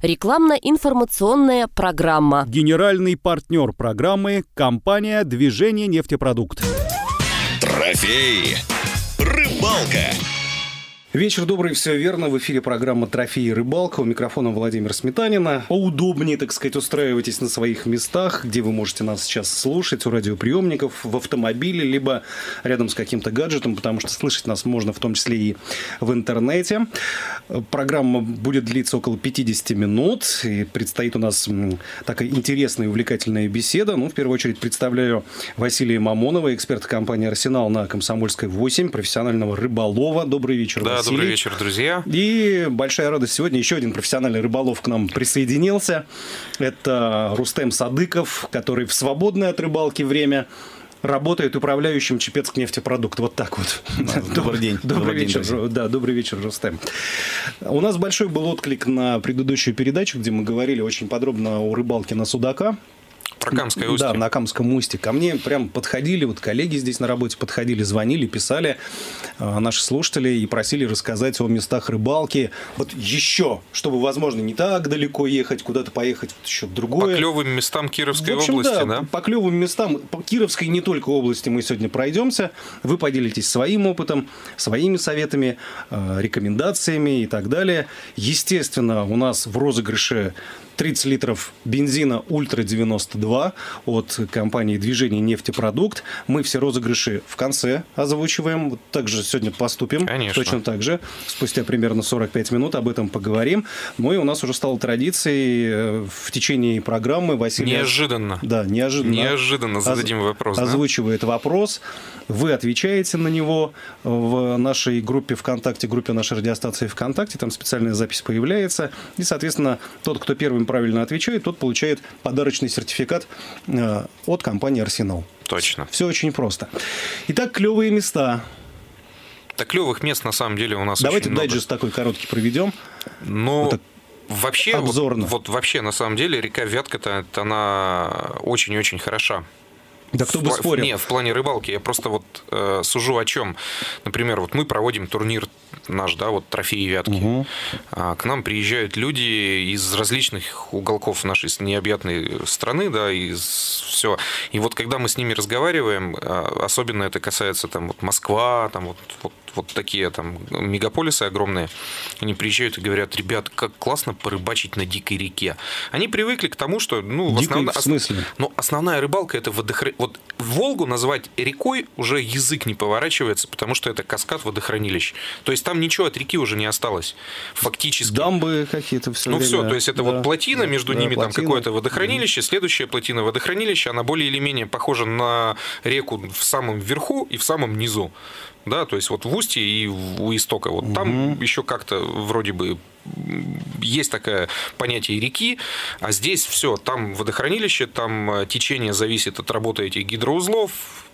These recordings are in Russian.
Рекламно-информационная программа. Генеральный партнер программы – компания «Движение нефтепродукт». Трофей. Рыбалка. Вечер добрый, все верно. В эфире программа «Трофеи рыбалка». У микрофона Владимир Сметанина. Поудобнее, так сказать, устраивайтесь на своих местах, где вы можете нас сейчас слушать, у радиоприемников, в автомобиле, либо рядом с каким-то гаджетом, потому что слышать нас можно в том числе и в интернете. Программа будет длиться около 50 минут, и предстоит у нас такая интересная и увлекательная беседа. Ну, в первую очередь, представляю Василия Мамонова, эксперта компании «Арсенал» на Комсомольской 8, профессионального рыболова. Добрый вечер, Да, Василий. Добрый вечер, друзья. И большая радость сегодня еще один профессиональный рыболов к нам присоединился. Это Рустем Садыков, который в свободное от рыбалки время работает управляющим Чепецк нефтепродукт. Вот так вот. Добрый день. Добрый, Добрый день, вечер. друзья. да, добрый вечер, Рустем. У нас большой был отклик на предыдущую передачу, где мы говорили очень подробно о рыбалке на судака. Про Камское устье. Да, на Камском устье. Ко мне прям подходили, вот коллеги здесь на работе подходили, звонили, писали э, наши слушатели и просили рассказать о местах рыбалки. Вот еще, чтобы, возможно, не так далеко ехать, куда-то поехать, вот еще По другое. клевым местам Кировской В общем, области, да, да? по клевым местам по Кировской и не только области мы сегодня пройдемся. Вы поделитесь своим опытом, своими советами, э, рекомендациями и так далее. Естественно, у нас в розыгрыше 30 литров бензина Ультра-92 от компании «Движение нефтепродукт». Мы все розыгрыши в конце озвучиваем. Вот так же сегодня поступим. Конечно. Точно так же. Спустя примерно 45 минут об этом поговорим. Ну и у нас уже стало традицией э, в течение программы Василий... Неожиданно. Да, неожиданно. Неожиданно зададим вопрос, да? Озвучивает вопрос. Вы отвечаете на него в нашей группе ВКонтакте, группе нашей радиостанции ВКонтакте. Там специальная запись появляется. И, соответственно, тот, кто первым правильно отвечает, тот получает подарочный сертификат э, от компании «Арсенал». Точно. Все очень просто. Итак, клевые места. Да клевых мест на самом деле у нас Давайте очень много. дайджест такой короткий проведем. Ну, Вот так вообще, вот, обзорно. вот вообще, на самом деле, река Вятка-то, это она очень-очень хороша. Да кто бы В спорил. Не, в плане рыбалки. Я просто вот э, сужу о чем. Например, вот мы проводим турнир наш, да, вот трофеи Вятки. А, к нам приезжают люди из различных уголков нашей необъятной страны, да, из все. И вот когда мы с ними разговариваем, а, особенно это касается там вот Москва, там вот, вот вот такие там мегаполисы огромные, они приезжают и говорят, ребят, как классно порыбачить на дикой реке. Они привыкли к тому, что, ну, в основном- в смысле? но основная рыбалка это водохранилище. Вот Волгу назвать рекой уже язык не поворачивается, потому что это каскад водохранилищ. То есть там ничего от реки уже не осталось. Фактически. Дамбы какие-то все Ну время. все, то есть это Да. вот плотина, между Да, ними там плотина. какое-то водохранилище, следующая плотина водохранилища, она более или менее похожа на реку в самом верху и в самом низу. Да, то есть вот в устье и у истока. Вот там еще как-то вроде бы есть такое понятие реки, а здесь все, там водохранилище, там э, течение зависит от работы этих гидроузлов,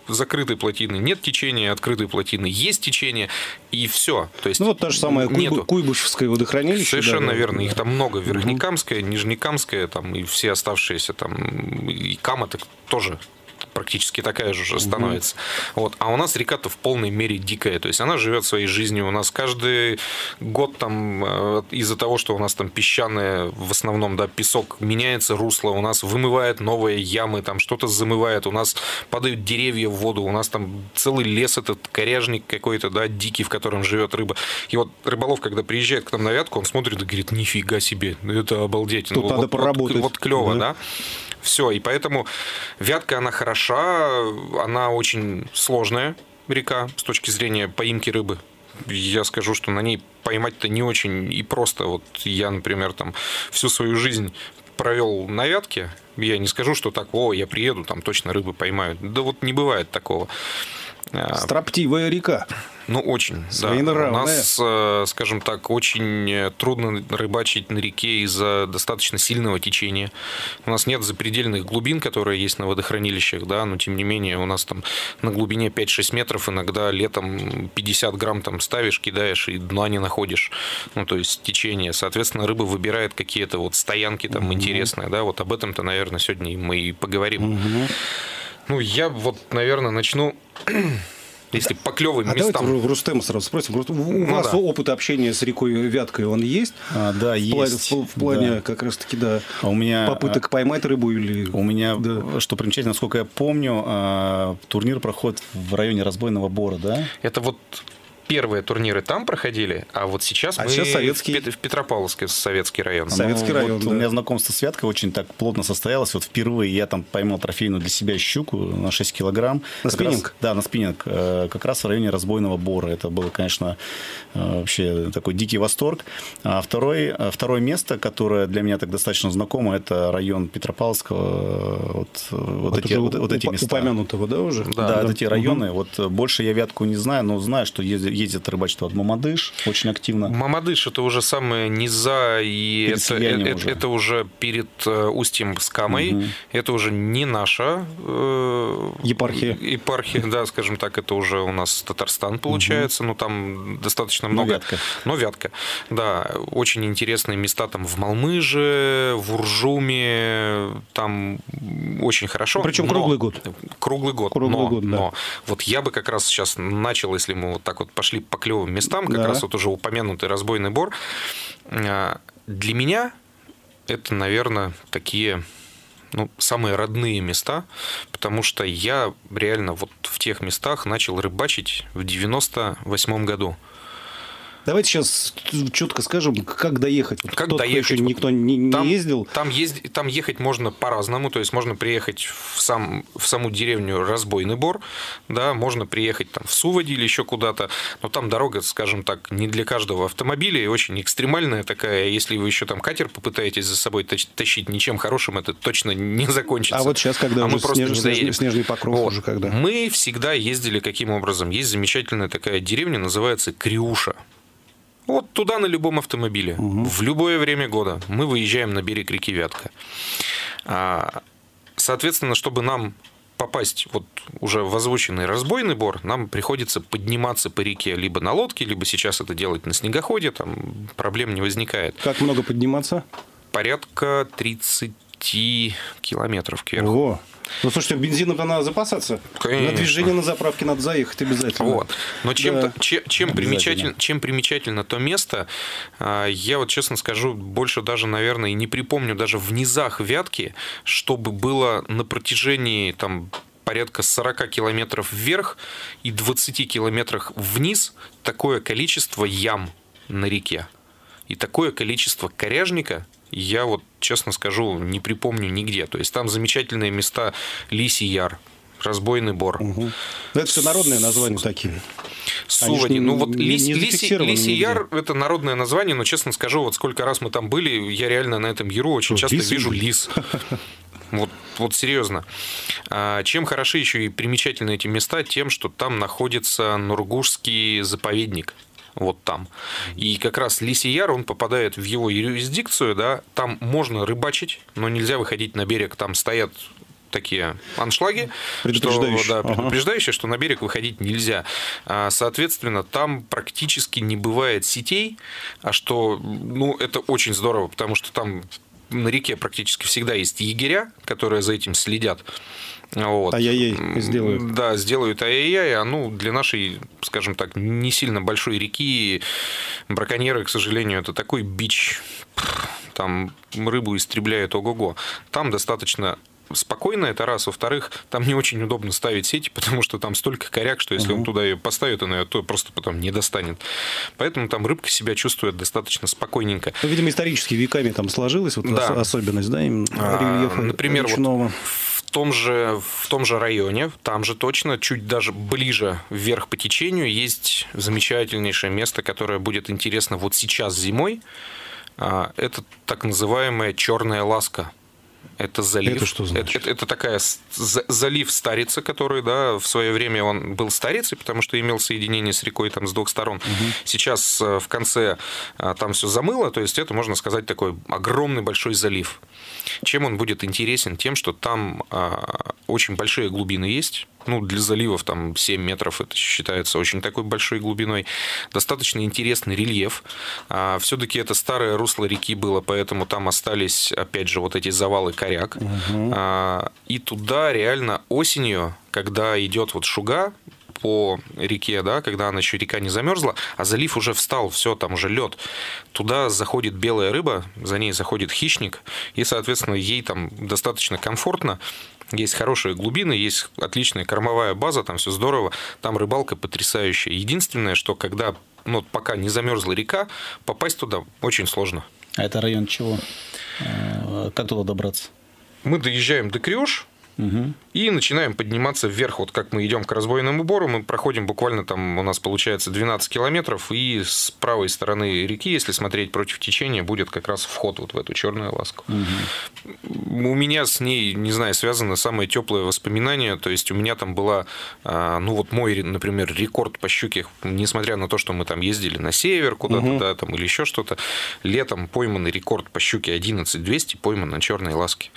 закрытой плотины, нет течения, открытой плотины, есть течение, и все. То есть Ну, вот та же самая нету. Куйбышевское водохранилище. Совершенно да, верно. да. Их там много. Верхнекамская, Нижнекамская, там и все оставшиеся там. И Кама так тоже практически такая же уже становится. Вот. А у нас река-то в полной мере дикая. То есть она живет своей жизнью. У нас каждый год там э, из-за того, что у нас там песчаные, в основном, да, песок, меняется русло, у нас вымывает новые ямы, там что-то замывает, у нас падают деревья в воду, у нас там целый лес этот коряжник какой-то, да, дикий, в котором живет рыба. И вот рыболов, когда приезжает к нам на вятку, он смотрит и говорит, нифига себе, это обалдеть. Тут Ну, надо вот, поработать. Вот, вот клево, Да. да. Все, и поэтому Вятка, она хороша, она очень сложная река с точки зрения поимки рыбы. Я скажу, что на ней поймать-то не очень и просто. Вот я, например, там всю свою жизнь провел на Вятке, я не скажу, что так, о, я приеду, там точно рыбы поймают. Да вот не бывает такого. А, Строптивая река. ну, очень. Да. У нас, э, скажем так, очень э, трудно рыбачить на реке из-за достаточно сильного течения. У нас нет запредельных глубин, которые есть на водохранилищах, да, но тем не менее у нас там на глубине 5-6 метров иногда летом 50 грамм там ставишь, кидаешь и дна не находишь. Ну, то есть течение. Соответственно, рыба выбирает какие-то вот стоянки там интересные, да, вот об этом-то, наверное, сегодня мы и поговорим. Ну, я вот, наверное, начну если по клевым А местам. давайте в Рустема сразу спросим. У Ну вас да. опыт общения с рекой Вяткой, он есть? А, да, В плане, есть. в, в плане да. как раз-таки, да, А у меня попыток поймать рыбу или... У меня, Да. что примечательно, насколько я помню, а, турнир проходит в районе разбойного бора, да? Это вот первые турниры там проходили, а вот сейчас А мы сейчас советский. в, Пет- в Петропавловске, советский район. Со- Советский Ну, район, вот да. У меня знакомство с Вяткой очень так плотно состоялось. Вот впервые я там поймал трофейную для себя щуку на 6 килограмм. На Как раз- спиннинг? да, на спиннинг. Э, Как раз в районе разбойного бора. Это было, конечно, э, вообще такой дикий восторг. А второй, а второе место, которое для меня так достаточно знакомо, это район Петропавловского. Вот, э, вот, Вот эти, уже вот, вот эти места. Упомянутого, да, уже? Да, это те районы. Вот э, больше я Вятку не знаю, но знаю, что ездят, ездят рыбачить от Мамадыш очень активно. Мамадыш это уже самые низа, и Перед это, это, уже. это уже перед э, устьем с Камой. Это уже не наша э, Епархия. Епархия, да, скажем так, это уже у нас Татарстан получается, но там достаточно Но много. Вятка. Но Вятка. Да, очень интересные места там в Малмыже, в Уржуме, там очень хорошо. Причем но- круглый год. Круглый год. Круглый но, год, да. но вот я бы как раз сейчас начал, если мы вот так вот пошли по клевым местам, как Да. раз вот уже упомянутый разбойный бор. А, Для меня это, наверное, такие ну, самые родные места, потому что я реально вот в тех местах начал рыбачить в 98 году. Давайте сейчас четко скажем, как доехать. Вот Как тот, кто доехать? еще никто не, не там, ездил. Там, езд- там ехать можно по-разному, то есть можно приехать в, сам, в саму деревню Разбойный Бор, да, можно приехать там в Суводи или еще куда-то, но там дорога, скажем так, не для каждого автомобиля и очень экстремальная такая, если вы еще там катер попытаетесь за собой тащить, ничем хорошим это точно не закончится. А вот сейчас, когда А мы просто снеж- не снежный- доедем. снежный покров Вот. уже когда. Мы всегда ездили каким образом? Есть замечательная такая деревня, называется Криуша. Вот туда на любом автомобиле, в любое время года мы выезжаем на берег реки Вятка. А, Соответственно, чтобы нам попасть вот уже в озвученный разбойный бор, нам приходится подниматься по реке либо на лодке, либо сейчас это делать на снегоходе, там проблем не возникает. Как много подниматься? Порядка 30 километров кверху. Ого. Ну, слушайте, бензином-то надо запасаться. Конечно. На движение на заправке надо заехать обязательно. Вот. Но чем, Да. чем, чем, примечательно, чем примечательно то место, а, я вот честно скажу, больше даже, наверное, и не припомню даже в низах Вятки, чтобы было на протяжении там порядка 40 километров вверх и 20 километрах вниз такое количество ям на реке. И такое количество коряжника я вот, честно скажу, не припомню нигде. То есть там замечательные места Лисий Яр, Разбойный Бор, Ну, это все народные названия такие. Ж Ну вот не- Лис- не Лиси-. Яр – это народное название, но, честно скажу, вот сколько раз мы там были, я реально на этом яру очень Что, часто лисы вижу лис. Вот, вот серьезно. А, Чем хороши еще и примечательны эти места? Тем, что там находится Нургушский заповедник. Вот там. И как раз Лисий Яр, он попадает в его юрисдикцию, да, там можно рыбачить, но нельзя выходить на берег, там стоят такие аншлаги, что, Предупреждающие. да, Ага. предупреждающие, что на берег выходить нельзя. А, Соответственно, там практически не бывает сетей, а что, ну, это очень здорово, потому что там на реке практически всегда есть егеря, которые за этим следят. Вот. Ай-яй-яй, сделают. Да, сделают ай-яй-яй, а ну, для нашей, скажем так, не сильно большой реки браконьеры, к сожалению, это такой бич. Там рыбу истребляют ого-го. Там достаточно спокойно, это раз. Во-вторых, там не очень удобно ставить сети, потому что там столько коряк, что если он туда ее поставит, она ее то просто потом не достанет. Поэтому там рыбка себя чувствует достаточно спокойненько. Ну, видимо, исторически веками там сложилась вот Да. ос- особенность, да, именно А, рельефа например, вот речного. в том же в том же районе, там же точно, чуть даже ближе вверх по течению, есть замечательнейшее место, которое будет интересно вот сейчас зимой. А, Это так называемая черная ласка. Это залив. Это что значит? Это, это такая с- за- залив Старица, который, да, в свое время он был Старицей, потому что имел соединение с рекой там с двух сторон. Сейчас э, в конце э, там все замыло, то есть это, можно сказать, такой огромный большой залив. Чем он будет интересен? Тем, что там а, очень большие глубины есть. Ну, для заливов там 7 метров, это считается очень такой большой глубиной. Достаточно интересный рельеф. Все-таки это старое русло реки было, поэтому там остались, опять же, вот эти завалы коряк. А, И туда реально осенью, когда идет вот шуга, по реке, да, когда она еще река не замерзла, а залив уже встал, все, там уже лед. Туда заходит белая рыба, за ней заходит хищник, и, соответственно, ей там достаточно комфортно, есть хорошие глубины, есть отличная кормовая база, там все здорово, там рыбалка потрясающая. Единственное, что когда, ну, пока не замерзла река, попасть туда очень сложно. А это район чего? Э, Как туда добраться? Мы доезжаем до Крёж, и начинаем подниматься вверх. Вот как мы идем к разбойному бору, мы проходим буквально там, у нас получается 12 километров, и с правой стороны реки, если смотреть против течения, будет как раз вход вот в эту черную ласку. У меня с ней, не знаю, связано самое теплое воспоминание. То есть у меня там была, а, ну вот мой, например, рекорд по щуке, несмотря на то, что мы там ездили на север куда-то, да, там или еще что-то, летом пойманный рекорд по щуке 11 200 пойман на черной ласке.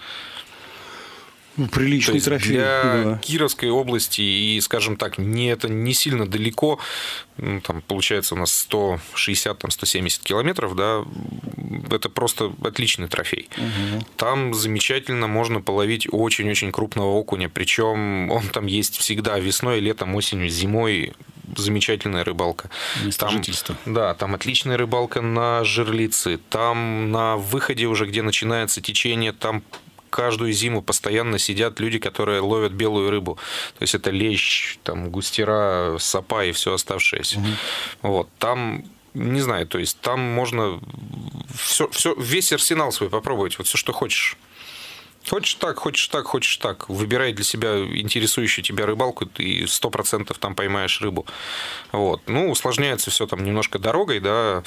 Ну, То Приличный есть трофей. для да. Кировской области и, скажем так, не это не сильно далеко, ну, там получается у нас 160, там 170 километров, да, это просто отличный трофей. Там замечательно можно половить очень-очень крупного окуня, причем он там есть всегда весной, летом, осенью, зимой. Замечательная рыбалка. Там- да, там отличная рыбалка на жерлицы. Там на выходе уже, где начинается течение, там каждую зиму постоянно сидят люди, которые ловят белую рыбу. То есть это лещ, там густера, сапа и все оставшееся. Вот. Там не знаю, то есть там можно все, все, весь арсенал свой попробовать, вот все, что хочешь. Хочешь так, хочешь так, хочешь так. Выбирай для себя интересующую тебя рыбалку, ты сто процентов там поймаешь рыбу. Вот. Ну, усложняется все там немножко дорогой, да.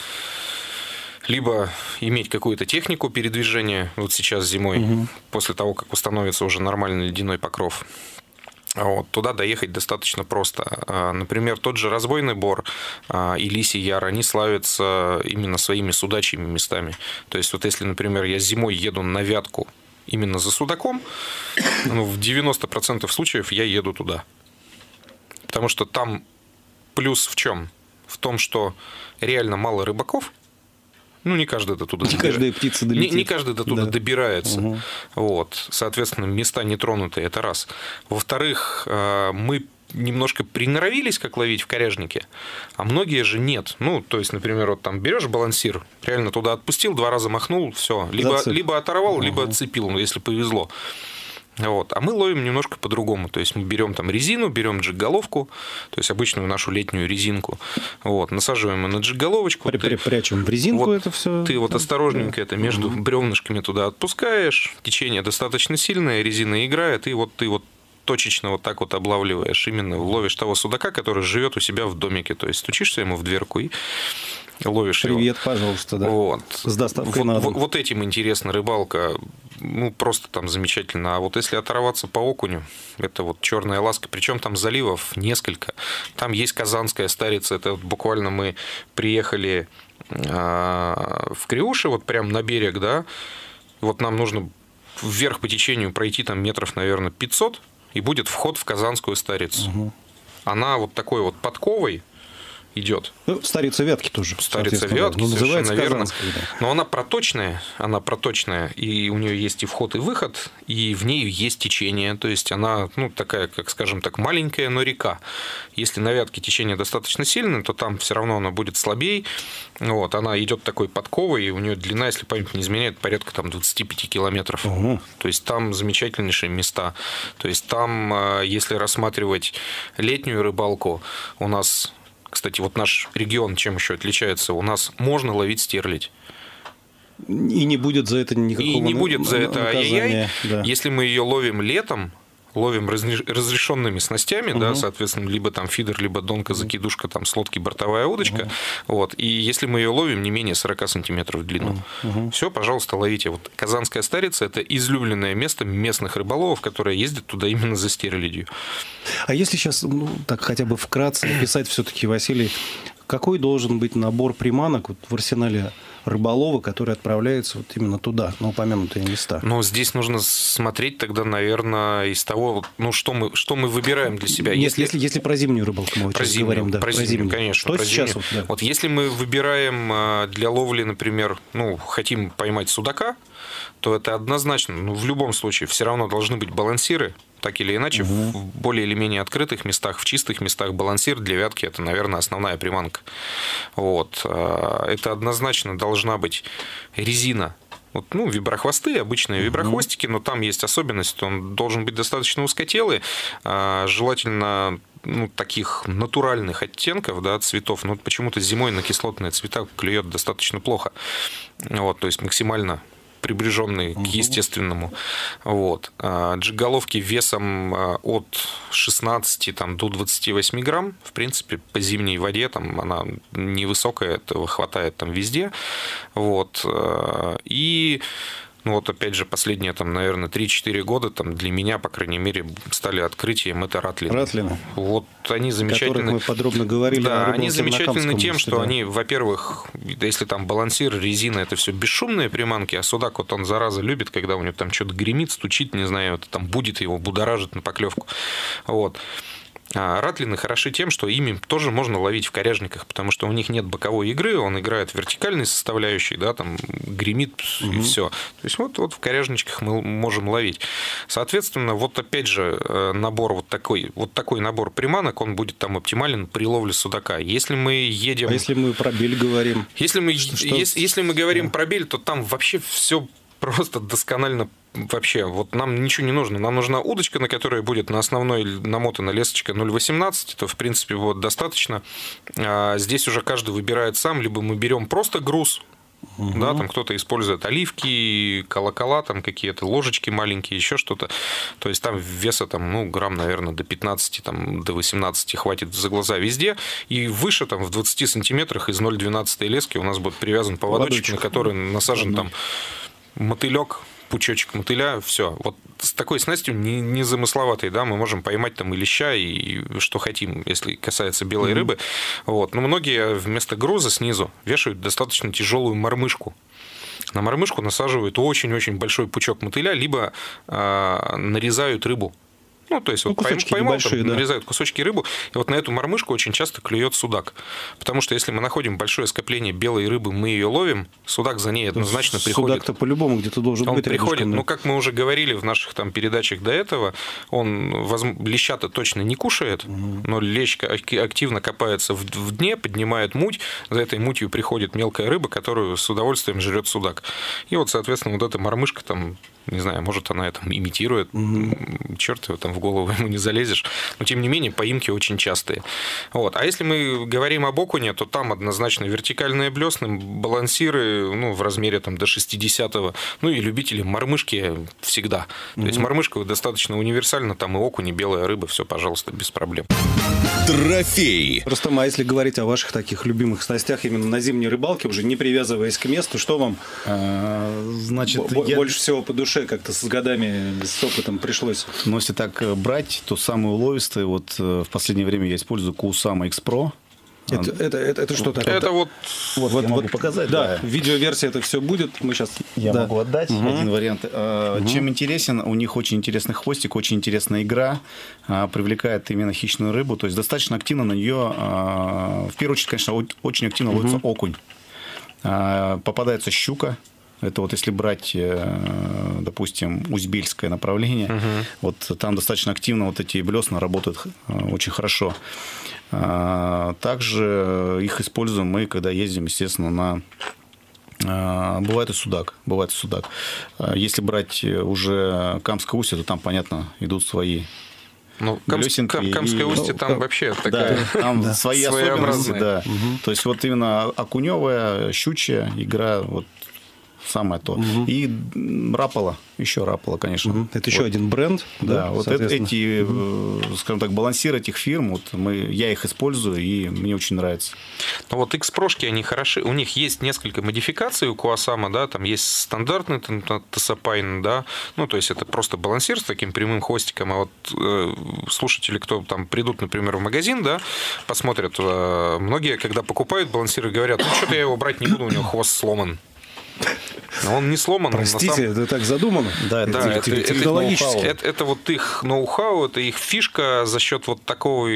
Либо иметь какую-то технику передвижения, вот сейчас зимой, после того, как установится уже нормальный ледяной покров. А Вот, туда доехать достаточно просто. А, Например, тот же разбойный бор а, и лисий яр, они славятся именно своими судачьими местами. То есть, вот если, например, я зимой еду на вятку именно за судаком, ну, в 90% случаев я еду туда. Потому что там плюс в чем? В том, что реально мало рыбаков, ну, не каждый до туда Не каждая птица не, долетит. не каждый до туда Да. добирается. Мгм. Вот. Соответственно, места нетронутые, это раз. Во-вторых, э, мы немножко приноровились, как ловить в коряжнике, а многие же нет. Ну, то есть, например, вот там берешь балансир, реально туда отпустил, два раза махнул, все. Либо, Зацеп. либо оторвал, либо отцепил, ну, если повезло. Вот. А мы ловим немножко по-другому. То есть мы берем там резину, берем джиг-головку, то есть обычную нашу летнюю резинку. Вот. Насаживаем ее на джиг-головочку. При- при- Прячем в резинку Вот это все. Ты вот осторожненько это между бревнышками туда отпускаешь, течение достаточно сильное, резина играет, и вот ты вот точечно вот так вот облавливаешь, именно ловишь того судака, который живет у себя в домике, то есть стучишься ему в дверку и ловишь его. Привет, пожалуйста, да. Вот. С доставкой вот, на дом. вот- вот этим интересна рыбалка. Ну, просто там замечательно. А вот если оторваться по окуню, это вот черная ласка. Причем там заливов несколько. Там есть Казанская старица. Это вот буквально мы приехали а, в Криуши, вот прям на берег, да. Вот нам нужно вверх по течению пройти там метров, наверное, 500, и будет вход в Казанскую старицу. Она вот такой вот подковой идет. Ну, старица вятки тоже. Старица вятки, ну, совершенно верно. да. Но она проточная, она проточная, и у нее есть и вход, и выход, и в ней есть течение. То есть она, ну, такая, как скажем так, маленькая, но река. Если на вятке течение достаточно сильное, то там все равно она будет слабее. Вот, она идет такой подковой, и у нее длина, если память не изменяет, порядка там 25 километров. Ого. То есть там замечательнейшие места. То есть там, э, если рассматривать летнюю рыбалку, у нас, кстати, вот наш регион чем еще отличается? У нас можно ловить стерлядь. И не будет за это никакого И не будет за это ай-яй. да. Если мы ее ловим летом, ловим разрешенными снастями, да, соответственно, либо там фидер, либо донка, закидушка, там с лодки бортовая удочка, вот, и если мы ее ловим не менее 40 сантиметров в длину, все, пожалуйста, ловите. Вот Казанская старица – это излюбленное место местных рыболовов, которые ездят туда именно за стерлядью. А если сейчас, ну, так хотя бы вкратце описать все-таки, Василий, какой должен быть набор приманок вот в арсенале рыболова, который отправляется вот именно туда, на упомянутые места? Но здесь нужно смотреть тогда, наверное, из того, ну, что мы, что мы выбираем для себя. Нет, если, если, про зимнюю рыбалку мы Про зимнюю, говорим, да, про зимнюю, конечно. Что про сейчас зимнюю. вот, да. Вот если мы выбираем а, для ловли, например, ну, хотим поймать судака, то это однозначно, ну, в любом случае, все равно должны быть балансиры, так или иначе, угу. в более или менее открытых местах, в чистых местах балансир для вятки это, наверное, основная приманка. Вот. А, это однозначно должна быть резина вот, ну, виброхвосты, обычные виброхвостики, но там есть особенность, он должен быть достаточно узкотелый, а, желательно ну, таких натуральных оттенков, да, цветов, но почему-то зимой на кислотные цвета клюет достаточно плохо. Вот, то есть максимально приближенный угу. к естественному. Вот. А, джиголовки весом а, от 16 там, до 28 грамм, в принципе, по зимней воде там, она невысокая, этого хватает там везде. Вот. А, и ну вот опять же последние там, наверное, 3-4 года там для меня, по крайней мере, стали открытием это Ратлины. Ратлины. Вот они замечательны. мы подробно говорили. Да, они замечательны тем, что да. они, во-первых, если там балансир, резина, это все бесшумные приманки, а судак вот он зараза любит, когда у него там что-то гремит, стучит, не знаю, это там будет его будоражит на поклевку. Вот. А ратлины хороши тем, что ими тоже можно ловить в коряжниках, потому что у них нет боковой игры, он играет вертикальной составляющей, да, там гремит угу. и все. То есть вот, вот в коряжничках мы можем ловить. Соответственно, вот опять же э, набор вот такой, вот такой набор приманок, он будет там оптимален при ловле судака. Если мы едем... А если мы про бель говорим? Если мы, что, если, если мы говорим да. про бель, то там вообще все просто досконально вообще, вот нам ничего не нужно. Нам нужна удочка, на которой будет на основной намотана лесочка 0,18. Это, в принципе, вот достаточно. А здесь уже каждый выбирает сам. Либо мы берем просто груз, Угу. Да, там кто-то использует оливки, колокола, там какие-то ложечки маленькие, еще что-то. То есть там веса там, ну, грамм, наверное, до 15, там, до 18 хватит за глаза везде. И выше, там, в 20 сантиметрах из 0,12 лески у нас будет привязан поводочек, Поводочек. на который насажен там мотылек, пучочек мотыля, все. Вот с такой снастью не, не замысловатой, да, мы можем поймать там и леща, и что хотим, если касается белой mm-hmm. рыбы. Вот. Но многие вместо груза снизу вешают достаточно тяжелую мормышку. На мормышку насаживают очень-очень большой пучок мотыля, либо э, нарезают рыбу ну, то есть ну, вот поймал, там, да. нарезают кусочки рыбу, и вот на эту мормышку очень часто клюет судак. Потому что если мы находим большое скопление белой рыбы, мы ее ловим, судак за ней однозначно ну, приходит. Судак-то по-любому где-то должен он быть. приходит, ну, как мы уже говорили в наших там передачах до этого, он воз... леща-то точно не кушает, угу. но лещ активно копается в, в дне, поднимает муть, за этой мутью приходит мелкая рыба, которую с удовольствием жрет судак. И вот, соответственно, вот эта мормышка там не знаю, может, она это имитирует, угу. черт его там в голову ему не залезешь, но тем не менее поимки очень частые. Вот. А если мы говорим об окуне, то там однозначно вертикальные блесны, балансиры ну, в размере там, до 60-го, ну и любители мормышки всегда. То угу. есть мормышка достаточно универсальна, там и окунь, и белая рыба, все, пожалуйста, без проблем. Трофей. Просто, а если говорить о ваших таких любимых снастях именно на зимней рыбалке, уже не привязываясь к месту, что вам а, значит, я... больше всего по душе как-то с годами, с опытом пришлось? Но если так э, брать, то самые уловистые, вот э, в последнее время я использую Кусама X Pro. Это, это, это, это что такое? Это вот... Вот, вот я могу показать. Да, да. видеоверсия это все будет. Мы сейчас... Я да. могу отдать угу. один вариант. Угу. Чем интересен? У них очень интересный хвостик, очень интересная игра. А, привлекает именно хищную рыбу. То есть достаточно активно на нее... А, в первую очередь, конечно, очень активно ловится угу. окунь. Попадается щука, это вот если брать, э, допустим, узбельское направление, угу. вот там достаточно активно вот эти блесна работают э, очень хорошо. А, также их используем мы, когда ездим, естественно, на а, Бывает и судак, бывает и судак. А, если брать уже Камское устье, то там, понятно, идут свои ну, Камск, Камское устье там ну, вообще такая да, там да. свои особенности, да. Угу. То есть вот именно окуневая, щучья игра, вот самое то. Угу. И рапала, еще рапала, конечно. Угу. Это вот. еще один бренд. Да, да вот эти, угу. скажем так, балансиры этих фирм, вот мы, я их использую, и мне очень нравится. Ну вот X-прошки, они хороши, у них есть несколько модификаций у Kuusamo, да, там есть стандартный Tasapaino, да, ну то есть это просто балансир с таким прямым хвостиком, а вот э, слушатели, кто там придут, например, в магазин, да, посмотрят, э, многие, когда покупают балансиры, говорят, ну что-то я его брать не буду, у него хвост сломан. Но он не сломан. Простите, самом- это так задумано? Да, это Да, это, это- технологически. это- это вот их ноу-хау, это их фишка за счет вот такого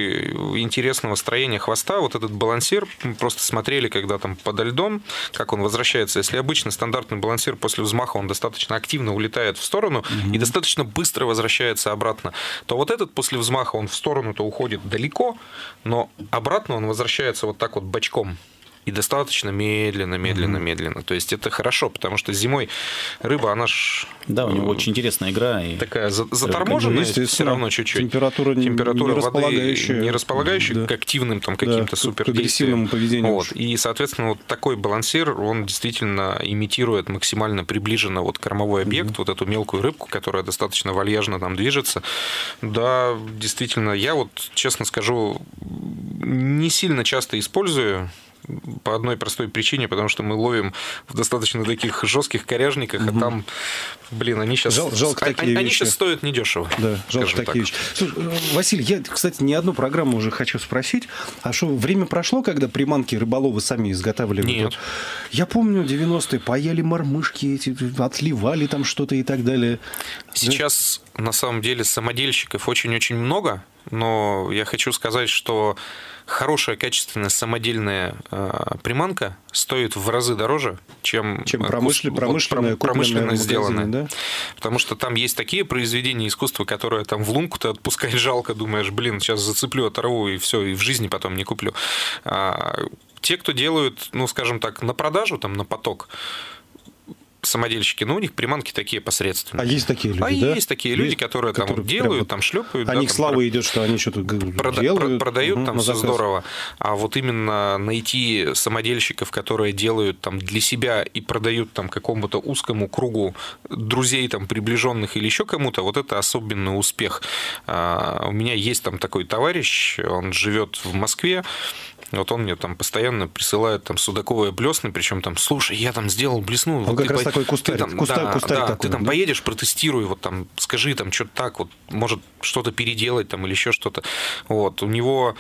интересного строения хвоста. Вот этот балансир, мы просто смотрели, когда там подо льдом, как он возвращается. Если обычно стандартный балансир после взмаха, он достаточно активно улетает в сторону и достаточно быстро возвращается обратно, то вот этот после взмаха, он в сторону-то уходит далеко, но обратно он возвращается вот так вот бочком. И достаточно медленно, медленно, медленно. То есть это хорошо, потому что зимой рыба, она ж Да, у него очень интересная игра. И... такая за- заторможенная, все равно чуть-чуть. Температура Температура не воды располагающая. не располагающая Да. к активным там Да, каким-то к супердействиям. агрессивному поведению Вот. И, соответственно, вот такой балансир, он действительно имитирует максимально приближенно вот кормовой объект, вот эту мелкую рыбку, которая достаточно вальяжно там движется. Да, действительно, я вот, честно скажу, не сильно часто использую по одной простой причине, потому что мы ловим в достаточно таких жестких коряжниках, а там, блин, они сейчас, Жал- жалко такие они вещи. сейчас стоят недешево. Да, жалко такие так. вещи. Слушай, Василий, я, кстати, не одну программу уже хочу спросить. А что, время прошло, когда приманки рыболовы сами изготавливали? Нет. Вот Я помню 90-е, паяли мормышки эти, отливали там что-то и так далее. Сейчас на самом деле самодельщиков очень-очень много, но я хочу сказать, что хорошая, качественная самодельная э, приманка стоит в разы дороже, чем, Чем э, кус- промышленная, вот пром- промышленно сделанная. да? Потому что там есть такие произведения искусства, которые там в лунку-то отпускать жалко, думаешь, блин, сейчас зацеплю, оторву и все, и в жизни потом не куплю. А те, кто делают, ну, скажем так, на продажу, там, на поток, самодельщики, ну, у них приманки такие посредственные. А есть такие люди, А да? есть такие люди, Есть, которые, там которые прям делают, вот там шлепают. О да, них там слава про- идет, что они что-то прода- делают. про- продают Мгм, там все здорово. А вот именно найти самодельщиков, которые делают там для себя и продают там какому-то узкому кругу друзей, там приближенных или еще кому-то, вот это особенный успех. А, У меня есть там такой товарищ, он живет в Москве, вот он мне там постоянно присылает там судаковые блесны, причем там, слушай, я там сделал блесну. вот как ты раз по- такой ты кустарь, там- кустарь- да, кустарь да, такой, ты там да? поедешь, протестируй, вот там скажи там что-то так, вот может что-то переделать там или еще что-то. Вот у него,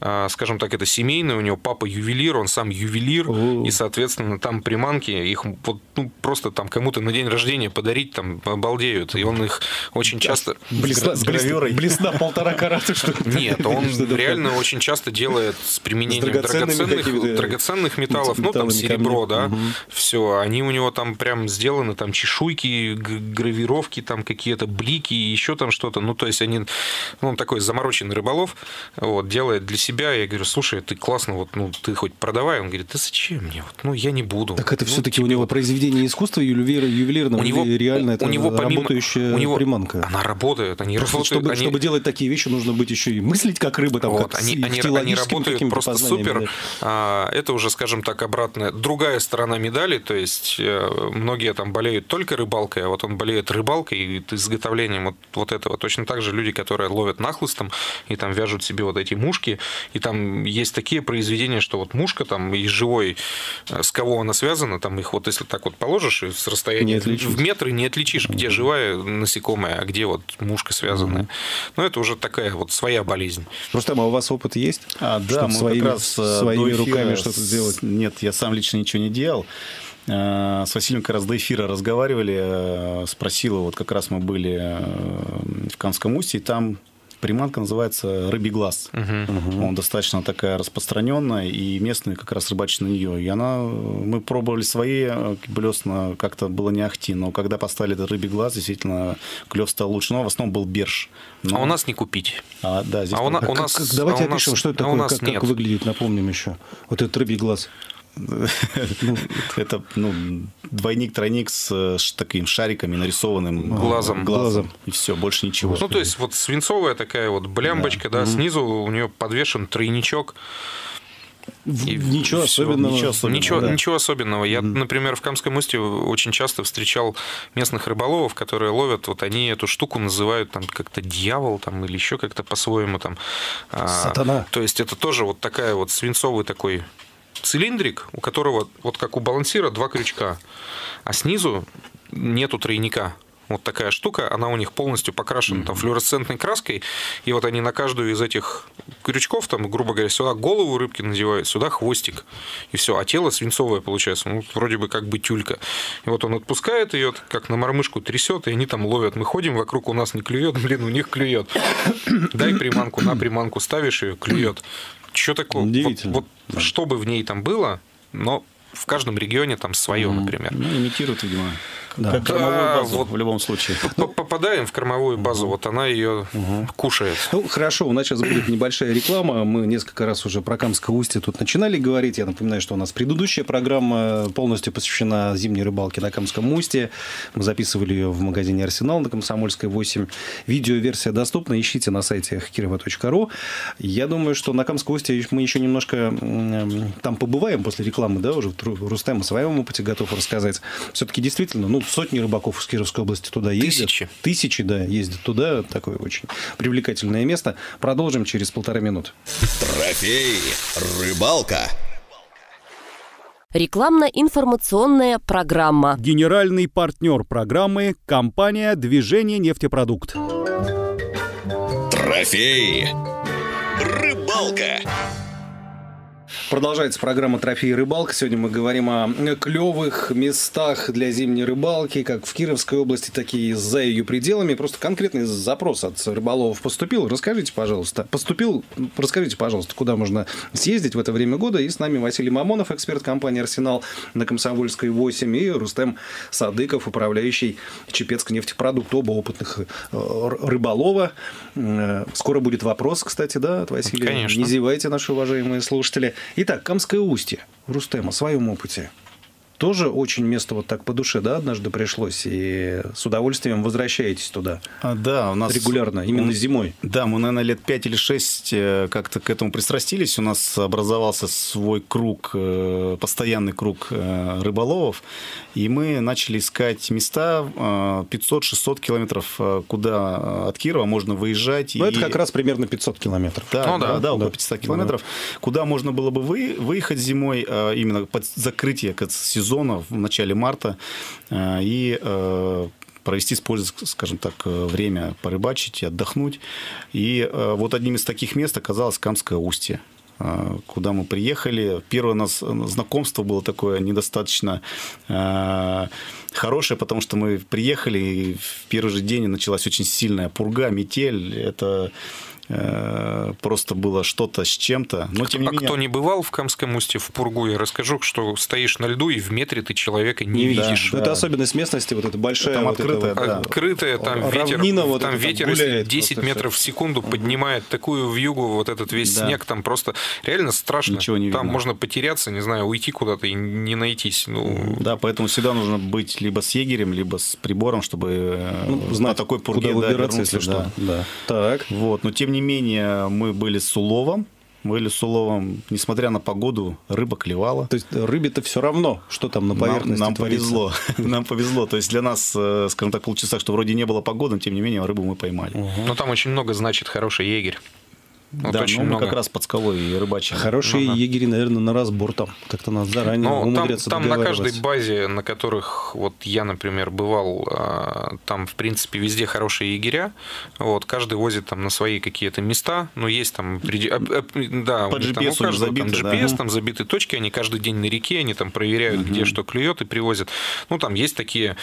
а, скажем так, это семейный, у него папа ювелир, он сам ювелир, О. и соответственно там приманки их вот ну, просто там кому-то на день рождения подарить там обалдеют, и он их очень часто Блесна, С блесна- полтора карата, что ли? нет, он реально очень часто делает с применением Драгоценными драгоценных, какими-то драгоценных металлов, ну там серебро, камнями. да, Мгм. все, они у него там прям сделаны, там чешуйки, гравировки, там какие-то блики, еще там что-то, ну то есть они, ну, он такой замороченный рыболов, вот, делает для себя, я говорю, слушай, ты классно, вот, ну ты хоть продавай, он говорит, да зачем мне, вот, ну я не буду. Так это Ну, все-таки у него произведение искусства ювелирного, у него реально это у него помимо работающая у него, приманка? Она работает, они Просто работают, чтобы, они- чтобы делать такие вещи, нужно быть еще и мыслить как рыба, там, Вот, как они, они, они работают просто супер. А, Это уже, скажем так, обратная, другая сторона медали. То есть э, многие там болеют только рыбалкой, а вот он болеет рыбалкой и изготовлением вот, вот этого. Точно так же люди, которые ловят нахлыстом и там вяжут себе вот эти мушки. И там есть такие произведения, что вот мушка там и живой, э, с кого она связана, там их вот если так вот положишь и с расстояния в метры не отличишь, где живая насекомая, а где вот мушка связанная. Но это уже такая вот своя болезнь. Рустам, а у вас опыт есть? А, да, мы своими, раз э, своими руками что-то сделать. Нет, я сам лично ничего не делал. Э, С Василием как раз до эфира разговаривали, э, спросила, вот как раз мы были в Камском устье, и там приманка называется рыбий глаз. Он достаточно такая распространенная, и местные как раз рыбачат на нее. И она, мы пробовали свои э, блесна, как-то было не ахти, но когда поставили этот рыбий глаз, действительно клев стал лучше. Но в основном был берж. Но- А у нас не купить. А, да, здесь А у, на- у Как- нас, как- давайте а у нас- опишем, что это а у такое, нас как, как выглядит, напомним еще. Вот этот рыбий глаз. Это ну, двойник, тройник с э, таким шариками нарисованным Глазом. Глазом. И все, больше ничего. Ну, то есть, вот свинцовая такая вот блямбочка, да, снизу у нее подвешен тройничок. И ничего всё, особенного. ничего особенного. Ничего, да. ничего особенного. Я, например, в Камском устье очень часто встречал местных рыболовов, которые ловят, вот они эту штуку называют там как-то дьявол там, или еще как-то по-своему там. А, Сатана. То есть это тоже вот такая вот свинцовый такой цилиндрик, у которого вот как у балансира два крючка, а снизу нету тройника. вот такая штука, она у них полностью покрашена там флуоресцентной краской, и вот они на каждую из этих крючков, там, грубо говоря, сюда голову рыбки надевают, сюда хвостик, и все, а тело свинцовое получается, ну, вроде бы как бы тюлька. И вот он отпускает ее, как на мормышку трясет, и они там ловят. Мы ходим вокруг, у нас не клюет, блин, у них клюет. Дай приманку, на приманку ставишь ее, клюет. Что такое? Удивительно. Вот, вот что бы в ней там было, но в каждом регионе там свое, например. Ну, имитируют, видимо. Да. Как кормовую базу вот. в любом случае. Попадаем в кормовую базу, вот она ее кушает. Ну, хорошо, у нас сейчас будет небольшая реклама. Мы несколько раз уже про Камское устье тут начинали говорить. Я напоминаю, что у нас предыдущая программа полностью посвящена зимней рыбалке на Камском устье. Мы записывали ее в магазине «Арсенал» на Комсомольской 8. Видеоверсия доступна. Ищите на сайте kirova.ru. Я думаю, что на Камском устье мы еще немножко там побываем после рекламы, да, уже Ру- Рустем о своем опыте готов рассказать. Все-таки действительно, ну, сотни рыбаков из Кировской области туда ездят. Тысячи. Тысячи, да, ездят туда. Такое очень привлекательное место. Продолжим через полтора минуты. Трофей. Рыбалка. Рекламно-информационная программа. Генеральный партнер программы – компания «Движение нефтепродукт». Трофей. Рыбалка. Продолжается программа «Трофеи рыбалка». Сегодня мы говорим о клевых местах для зимней рыбалки, как в Кировской области, так и за ее пределами. Просто конкретный запрос от рыболовов поступил. Расскажите, пожалуйста. Поступил, расскажите, пожалуйста, куда можно съездить в это время года. И с нами Василий Мамонов, эксперт компании «Арсенал» на Комсомольской 8, и Рустем Садыков, управляющий Чепецк нефтепродукт. Оба опытных э, рыболова. Э, Скоро будет вопрос, кстати, да, от Василия. Конечно. Не зевайте, наши уважаемые слушатели. Итак, Камское устье. Рустем, о своем опыте. Тоже очень место вот так по душе, да, однажды пришлось, и с удовольствием возвращаетесь туда А, да, у нас... регулярно, именно у- зимой. Да, мы, наверное, лет 5 или 6 как-то к этому пристрастились. У нас образовался свой круг, э, постоянный круг э, рыболовов. И мы начали искать места э, 500-600 километров, э, куда э, от Кирова можно выезжать. Ну, и- это как раз примерно 500 километров. Да, Ну да, да, да, около да. 500 километров. Куда можно было бы вы, выехать зимой, э, именно под закрытие к- сезона в начале марта, э, и э, провести с пользой, скажем так, э, время порыбачить и отдохнуть. И вот одним из таких мест оказалось Камское устье куда мы приехали. Первое у нас знакомство было такое недостаточно э, хорошее, потому что мы приехали, и в первый же день началась очень сильная пурга, метель. Это просто было что-то с чем-то. Но тем не а менее... кто не бывал в Камском устье в Пургу, я расскажу, что стоишь на льду, и в метре ты человека не Да, видишь. Ну, Это особенность местности, вот эта большая. Там вот открытая, вот, да. Открытая, там ветер, Равнина вот там там ветер, если гуляет 10 просто метров в секунду поднимает такую вьюгу, вот этот весь Да. снег, там просто реально страшно. Ничего не там видно. можно потеряться, не знаю, уйти куда-то и не найтись. Ну, Да, поэтому всегда нужно быть либо с егерем, либо с прибором, чтобы э, Ну, на знать, такой пурге куда да, выбираться, вернуться, если да. что. Да. Так. Вот, но тем не менее мы были с уловом, были с уловом, несмотря на погоду, рыба клевала. То есть рыбе-то все равно, что там на Нам, поверхности нам творится. повезло, нам повезло. То есть для нас, э, скажем так, получилось так, что вроде не было погоды, но тем не менее рыбу мы поймали. но там очень много значит хороший егерь. Вот да, очень ну, мы много. как раз под скалой и рыбачили. Хорошие Ну да. егери, наверное, на разбор там. Как-то нас заранее Ну, там, умудрятся там на каждой базе, на которых вот я, например, бывал, а, там, в принципе, везде хорошие егеря. Вот, каждый возит там на свои какие-то места. Ну, есть там... Да, По у них там GPS у у каждого там забито, да. GPS, там забиты точки, они каждый день на реке, они там проверяют, где что клюет и привозят. Ну, там есть такие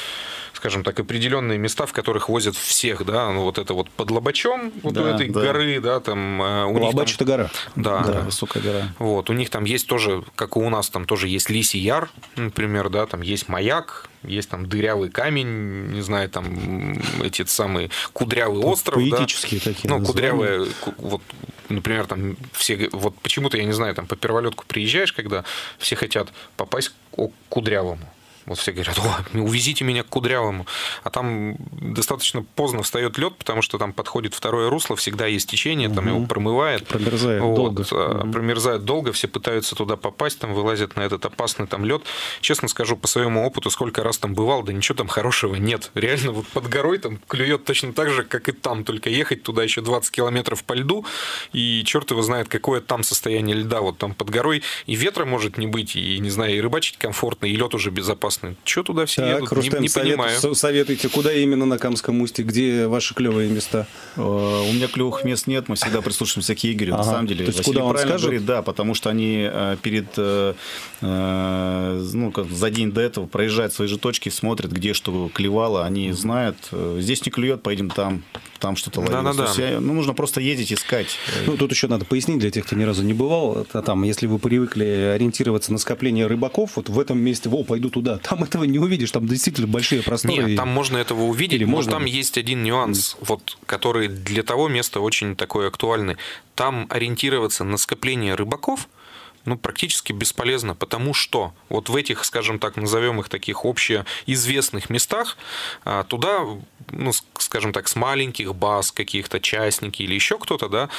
скажем так, определенные места, в которых возят всех, да, ну вот это вот под Лобачом, вот у Да, этой да. горы, да, там э, у них там- гора. да, Да, высокая гора. вот, у них там есть тоже, как и у нас, там тоже есть Лисий Яр, например, да, там есть маяк, есть там дырявый камень, не знаю, там эти самые кудрявый остров, да. Поэтические такие Ну, кудрявые, ку- вот, например, там все, вот почему-то, я не знаю, там по перволетку приезжаешь, когда все хотят попасть к кудрявому. Вот все говорят, о, увезите меня к Кудрявому. А там достаточно поздно встает лед, потому что там подходит второе русло, всегда есть течение, там его промывает. Промерзает Вот, долго. а. Промерзает долго, все пытаются туда попасть, там вылазят на этот опасный там лед. Честно скажу, по своему опыту, сколько раз там бывал, да ничего там хорошего нет. Реально, вот под горой там клюет точно так же, как и там, только ехать туда еще 20 километров по льду, и черт его знает, какое там состояние льда. Вот там под горой и ветра может не быть, и, не знаю, и рыбачить комфортно, и лед уже безопасно классный. Что туда все Так, едут? Рустем, не, не совет- понимаю. со- советуйте, куда именно на Камском устье, где ваши клевые места? Э, У меня клевых мест нет, мы всегда прислушиваемся к егерю. На самом деле, То есть, Василий куда он правильно скажет? говорит, да, потому что они э, перед, э, ну, за день до этого проезжают свои же точки, смотрят, где что клевало, они знают, здесь не клюет, поедем там, там что-то ловить. Да-да-да. То есть, я- ну, нужно просто ездить, искать. Ну, тут еще надо пояснить для тех, кто ни разу не бывал. Там, если вы привыкли ориентироваться на скопление рыбаков, вот в этом месте, о, пойду туда, там этого не увидишь, там действительно большие просторы. Нет, там можно этого увидеть, Или но можно? там есть один нюанс, вот, который для того места очень такой актуальный. Там ориентироваться на скопление рыбаков ну, практически бесполезно, потому что вот в этих, скажем так, назовем их таких общеизвестных местах, а, туда, ну, скажем так, с маленьких баз каких-то, частники или еще кто-то, да,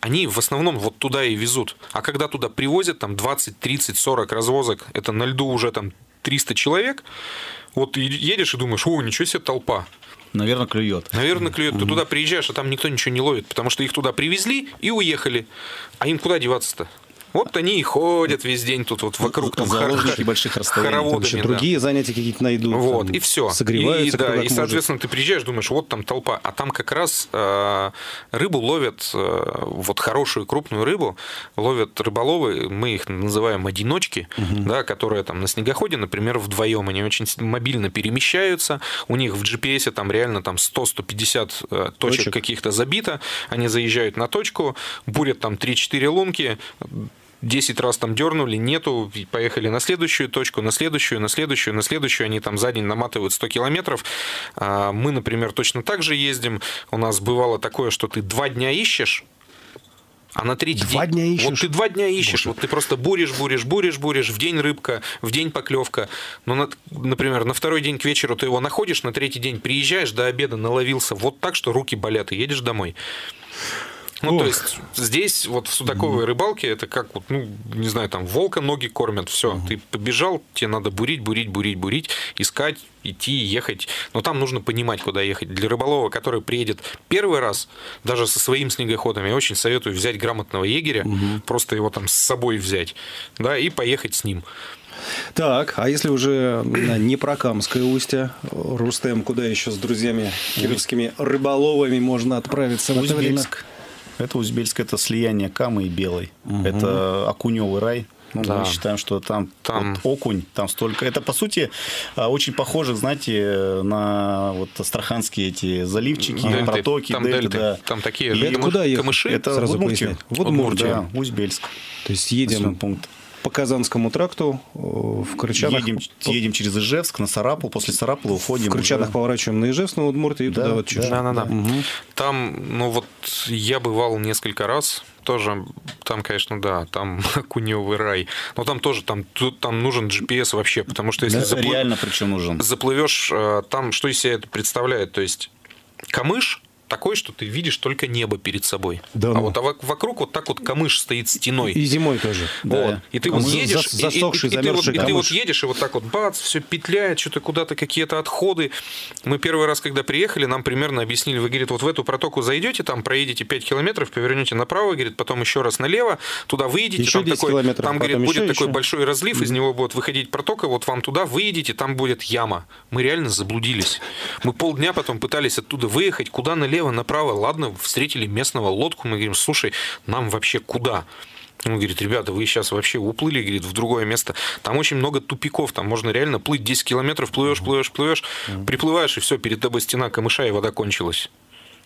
они в основном вот туда и везут. А когда туда привозят там 20, 30, 40 развозок, это на льду уже там 300 человек, вот едешь и думаешь, о, ничего себе толпа. Наверное, клюет. Наверное, клюет. Ты туда приезжаешь, а там никто ничего не ловит, потому что их туда привезли и уехали. А им куда деваться-то? Вот они и ходят весь день тут вот вокруг там Заложники хор- больших расстояний. Там еще да. другие занятия какие-то найдут. Вот, и все. Согреваются, и, да, и, может. соответственно, ты приезжаешь, думаешь, вот там толпа, а там как раз э, рыбу ловят, э, вот хорошую крупную рыбу ловят рыболовы, мы их называем одиночки, да, которые там на снегоходе, например, вдвоем, они очень мобильно перемещаются, у них в GPS там реально там 100-150 э, точек, Точек. каких-то забито, они заезжают на точку, бурят там 3-4 лунки, 10 раз там дернули, нету, поехали на следующую точку, на следующую, на следующую, на следующую, они там за день наматывают 100 километров. А Мы, например, точно так же ездим. У нас бывало такое, что ты два дня ищешь, а на третий Два день... дня ищешь? Вот ты два дня ищешь, вот ты просто буришь, буришь, буришь, буришь, в день рыбка, в день поклевка. Но, на- например, на второй день к вечеру ты его находишь, на третий день приезжаешь, до обеда наловился вот так, что руки болят, и едешь домой. Ну, то Ох. есть здесь вот в судаковой рыбалке это как вот, ну, не знаю, там волка ноги кормят, все, ты побежал, тебе надо бурить, бурить, бурить, бурить, искать, идти, ехать. Но там нужно понимать, куда ехать. Для рыболова, который приедет первый раз, даже со своим снегоходом, я очень советую взять грамотного егеря, просто его там с собой взять, да, и поехать с ним. Так, а если уже на не про Камское устье, Рустем, куда еще с друзьями кировскими рыболовами можно отправиться в это время? Это Узбельск, это слияние Камы и Белой. Это окуневый рай. Ну, Да. Мы считаем, что там, Там- вот окунь, там столько. Это, по сути, а, очень похоже, знаете, на вот астраханские эти заливчики, Дельты. протоки, Там дельты, дельты. да. Там такие И это куда камыши. Это Сразу Удмуртия. поясни. В Удмуртию. Да, Узбельск. То есть едем пункт. По Казанскому тракту э, в Крычанах. Едем, по- едем через Ижевск на Сарапул, после Сарапула уходим. в Крычанах уже. поворачиваем на Ижевск, на Удмуртию и Да, туда вот да. чуть. Да-да-да. Мгм. Там, ну вот, я бывал несколько раз, тоже, там, конечно, да, там куневый рай, но там тоже, там, тут, там нужен GPS вообще, потому что если Да, заплы- Реально причем нужен. заплывешь, э, там что из себя это представляет, то есть камыш такой, что ты видишь только небо перед собой. Да а ну. вот а вок- вокруг вот так вот камыш стоит стеной. И зимой тоже. Вот. Да. И ты Камыш. вот едешь, Зас- и- и- и- засохший, и ты вот- и ты вот едешь, и вот так вот бац, все петляет, что-то куда-то какие-то отходы. Мы первый раз, когда приехали, нам примерно объяснили, вы, говорит, вот в эту протоку зайдете, там проедете 5 километров, повернете направо, говорит, потом еще раз налево, туда выедете, Еще там, 10 такой, километров, там говорит, будет еще, такой еще. большой разлив, из него будет выходить протока, вот вам туда выедете, там будет яма. Мы реально заблудились. Мы полдня потом пытались оттуда выехать, куда налево, направо. Ладно, встретили местного лодку, мы говорим, слушай, нам вообще куда? Он говорит, ребята, вы сейчас вообще уплыли, говорит, в другое место. Там очень много тупиков, там можно реально плыть 10 километров, плывешь, плывешь, плывешь, приплываешь, и все, перед тобой стена камыша, и вода кончилась.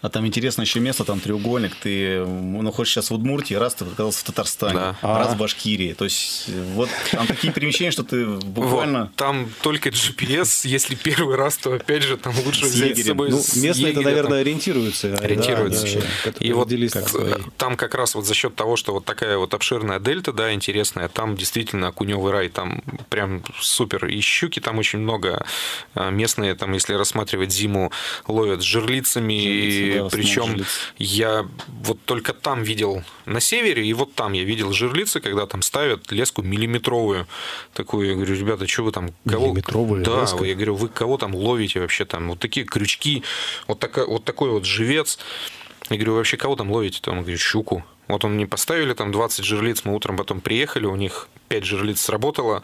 А там интересное еще место, там треугольник. Ты ну, находишься сейчас в Удмуртии, раз ты оказался в Татарстане, Да. раз в Башкирии. То есть вот там такие перемещения, что ты буквально... Вот. Там только GPS, если первый раз, то опять же там лучше С взять с собой Ну, с местные-то, егеря, наверное, там. ориентируются. ориентируются. Да, да, и вот как- свои. там как раз вот за счет того, что вот такая вот обширная дельта, да, интересная, там действительно окуневый рай, там прям супер. И щуки там очень много. А, Местные, там, если рассматривать зиму, ловят с жерлицами. И причем я вот только там видел на севере, и вот там я видел жерлицы, когда там ставят леску миллиметровую. Такую, я говорю, ребята, что вы там... Кого... Миллиметровая Да, леска? я говорю, вы кого там ловите вообще там? Вот такие крючки, вот, такая, вот такой вот живец. Я говорю, вообще кого там ловите? Там, он говорит, щуку. Вот он мне поставили там 20 жерлиц, мы утром потом приехали, у них 5 жерлиц сработало,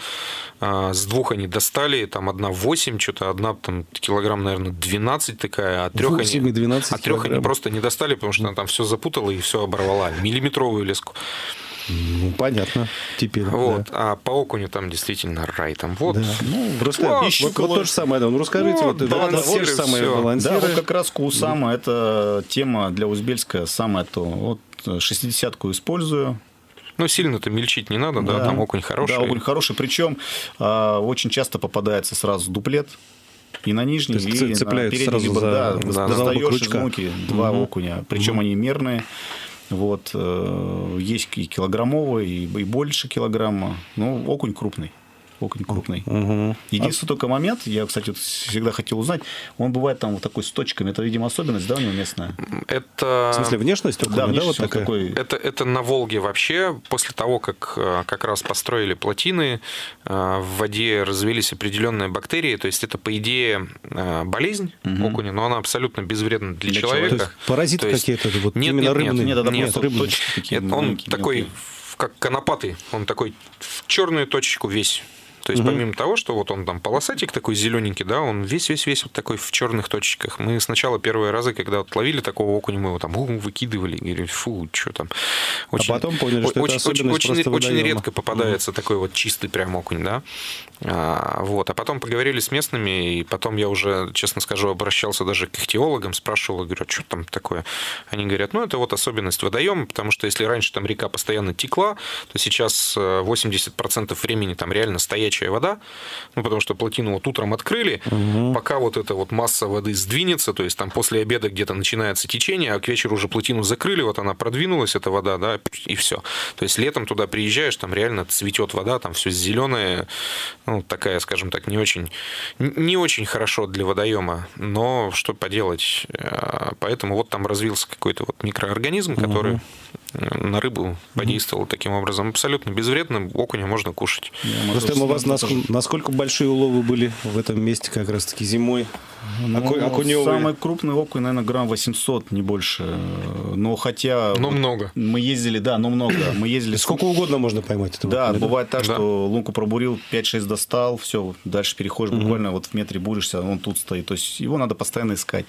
а, с двух они достали, там одна 8, что-то одна там килограмм, наверное, 12 такая, а трех 8 они, и 12 а трех они просто не достали, потому что она там все запутала и все оборвала. Миллиметровую леску. Ну, понятно. Теперь. Вот. да. А по окуню там действительно рай. Там вот. Да. Ну, Руслан, Вот, вот, вот то же самое, да. Ну, расскажите, Вот, вот, да, да, балансиры, те же самые балансиры. Да, вот как раз Кусама это тема для узбельская самая то. Вот 60-ку использую. Ну, сильно-то мельчить не надо, да, там окунь хороший. Да, окунь хороший. Причем а, очень часто попадается сразу дуплет. И на нижний, То есть и на цепляет передний, сразу либо, за- да, за достаешь из лунки два окуня. Причем они мерные. Вот, э, есть и килограммовые, и, и больше килограмма. Ну, окунь крупный. Окунь крупный. Мгм. Единственный только момент, я, кстати, вот всегда хотел узнать, он бывает там вот такой с точками. Это, видимо, особенность, да, у него местная? Это... В смысле, внешность окуня, да, внешне вот он такая? такой. Это, это на Волге вообще, после того, как э, как раз построили плотины, э, в воде развились определенные бактерии, то есть это, по идее, э, болезнь окуня, но она абсолютно безвредна для, Для человека. человека. То есть паразиты То есть- какие-то, вот нет, именно нет, рыбные? Нет, это Нет, просто рыбные. точки такие Нет, он такой, как конопатый, он такой в черную точечку весь. То есть, помимо того, что вот он там полосатик такой зелененький, да, он весь-весь-весь вот такой в черных точечках. Мы сначала первые разы, когда вот ловили такого окуня, мы его там у, выкидывали, говорили, фу, что там. потом поняли, что это очень, особенность очень, очень водоема. редко попадается такой вот чистый прям окунь, да. А, вот. А потом поговорили с местными, и потом я уже, честно скажу, обращался даже к ихтиологам, спрашивал, говорю, а что там такое? Они говорят, ну, это вот особенность водоема, потому что если раньше там река постоянно текла, то сейчас э, 80% времени там реально стоячая вода, ну, потому что плотину вот утром открыли, пока вот эта вот масса воды сдвинется, то есть там после обеда где-то начинается течение, а к вечеру уже плотину закрыли, вот она продвинулась, эта вода, да, и все. То есть летом туда приезжаешь, там реально цветет вода, там все зеленое, ну, такая, скажем так, не очень, не очень хорошо для водоема, но что поделать. А, Поэтому вот там развился какой-то вот микроорганизм, который э, на рыбу подействовал таким образом. Абсолютно безвредно, окуня можно кушать. Просто могу у вас насколько большие уловы были в этом месте как раз-таки зимой? Ну, Оку- окуневые. Самый крупный окунь, наверное, грамм 800, не больше. Но хотя... Но вот много. Мы ездили, да, но много. Мы ездили... Сколько угодно можно поймать этого Да, окуня, бывает так, Да. что лунку пробурил, 5-6 достал, все, дальше переходишь, буквально вот в метре будешься, он тут стоит. То есть его надо постоянно искать.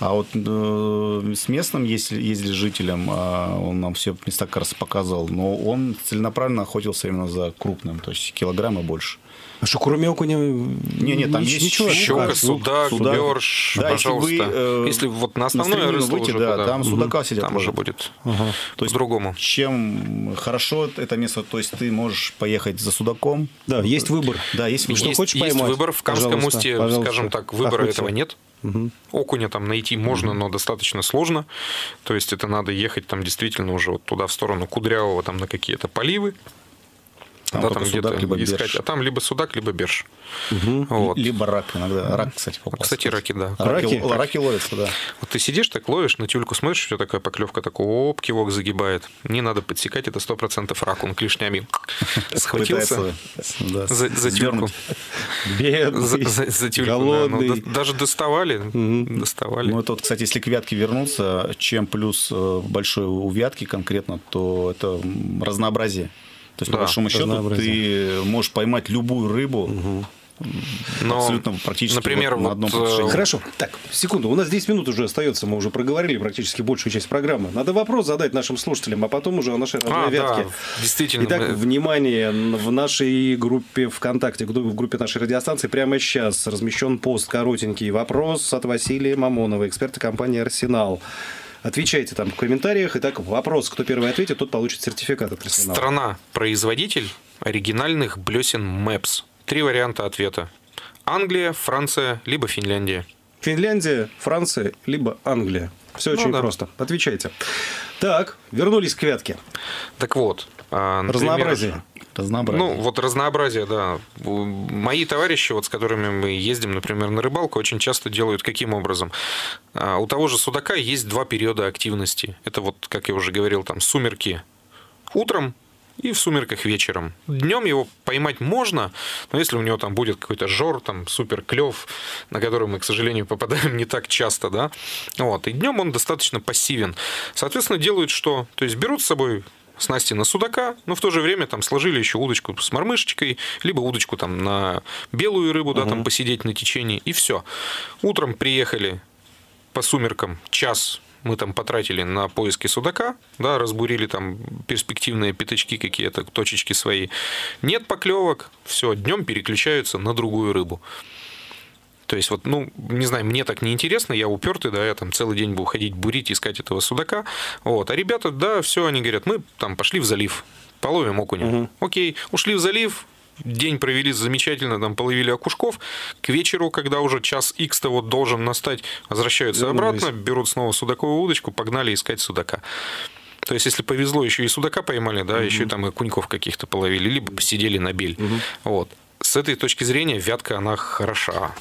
А вот э, с местным, если ездили с жителем, а он нам все места как раз показывал, но он целенаправленно охотился именно за крупным, то есть килограмм и больше. А что, кроме окуня... Не, не, там нич- есть ничего. Щука, Щука, судак, судак. Бёрш, Да, если пожалуйста. вы, э, Если вот на на основное русло выйти, уже да, туда, там судака сидят там уже будет То есть по-другому. Чем хорошо это место, то есть ты можешь поехать за судаком. Да, есть выбор. Да, есть выбор. Что есть, хочешь есть поймать, выбор. В Камском пожалуйста, устье, пожалуйста. скажем так, выбора Охоте. этого нет. Окуня там найти можно, но достаточно сложно. То есть это надо ехать там действительно уже вот туда в сторону Кудрявого, там на какие-то поливы. Там да, там судак, либо искать. берж. А там либо судак, либо берж. Вот. Либо рак иногда. Рак, кстати, попался. Кстати, раки, да. Раки, Раки? раки ловятся, да. Вот ты сидишь, так ловишь, на тюльку смотришь, у тебя такая поклевка, такой оп, кивок загибает. Не надо подсекать, это 100% рак, он клешнями схватился за, за тюльку. Бедный, За, за- за тюльку, да. Ну, голодный. да- даже доставали, доставали. Ну, это вот, кстати, если к вятке вернуться, чем плюс э, большой у вятки конкретно, то это разнообразие. То есть, Да, по большому счету, ты можешь поймать любую рыбу Но, абсолютно практически например, вот на вот, одном э, протяжении. Хорошо. Так, секунду. У нас 10 минут уже остается. Мы уже проговорили практически большую часть программы. Надо вопрос задать нашим слушателям, а потом уже о нашей родной А, вятке. да, действительно. Итак, мы- внимание, в нашей группе ВКонтакте, в группе нашей радиостанции прямо сейчас размещен пост коротенький. Вопрос от Василия Мамонова, эксперта компании «Арсенал». Отвечайте там в комментариях. Итак, вопрос, кто первый ответит, тот получит сертификат от «Арсенала». Страна-производитель оригинальных блесен МЭПС. Три варианта ответа. Англия, Франция, либо Финляндия. Финляндия, Франция, либо Англия. Все Ну очень да. просто. Отвечайте. Так, вернулись к вятке. Так вот. а, например, Разнообразие. Разнообразие. Ну, вот разнообразие, да. Мои товарищи, вот с которыми мы ездим, например, на рыбалку, очень часто делают каким образом? А, У того же судака есть два периода активности. Это вот, как я уже говорил, там сумерки утром и в сумерках вечером. Днем его поймать можно, но если у него там будет какой-то жор, там супер клев, на который мы, к сожалению, попадаем не так часто, да, вот, и днем он достаточно пассивен. Соответственно, делают что? То есть берут с собой снасти на судака, но в то же время там сложили еще удочку с мормышечкой, либо удочку там на белую рыбу, да, там посидеть на течении, и все. Утром приехали по сумеркам час мы там потратили на поиски судака, да, разбурили там перспективные пятачки какие-то, точечки свои. Нет поклевок, все, днем переключаются на другую рыбу. То есть, вот, ну, не знаю, мне так не интересно, я упертый, да, я там целый день буду ходить, бурить, искать этого судака. Вот. А ребята, да, все, они говорят, мы там пошли в залив, половим окуня. Угу. Окей, ушли в залив, день провели замечательно, там половили окушков. К вечеру, когда уже час X-то вот должен настать, возвращаются обратно, берут снова судаковую удочку, погнали искать судака. То есть, если повезло, еще и судака поймали, да, угу. еще и там и куньков каких-то половили, либо посидели на бель. Угу. Вот. С этой точки зрения вятка, она хороша.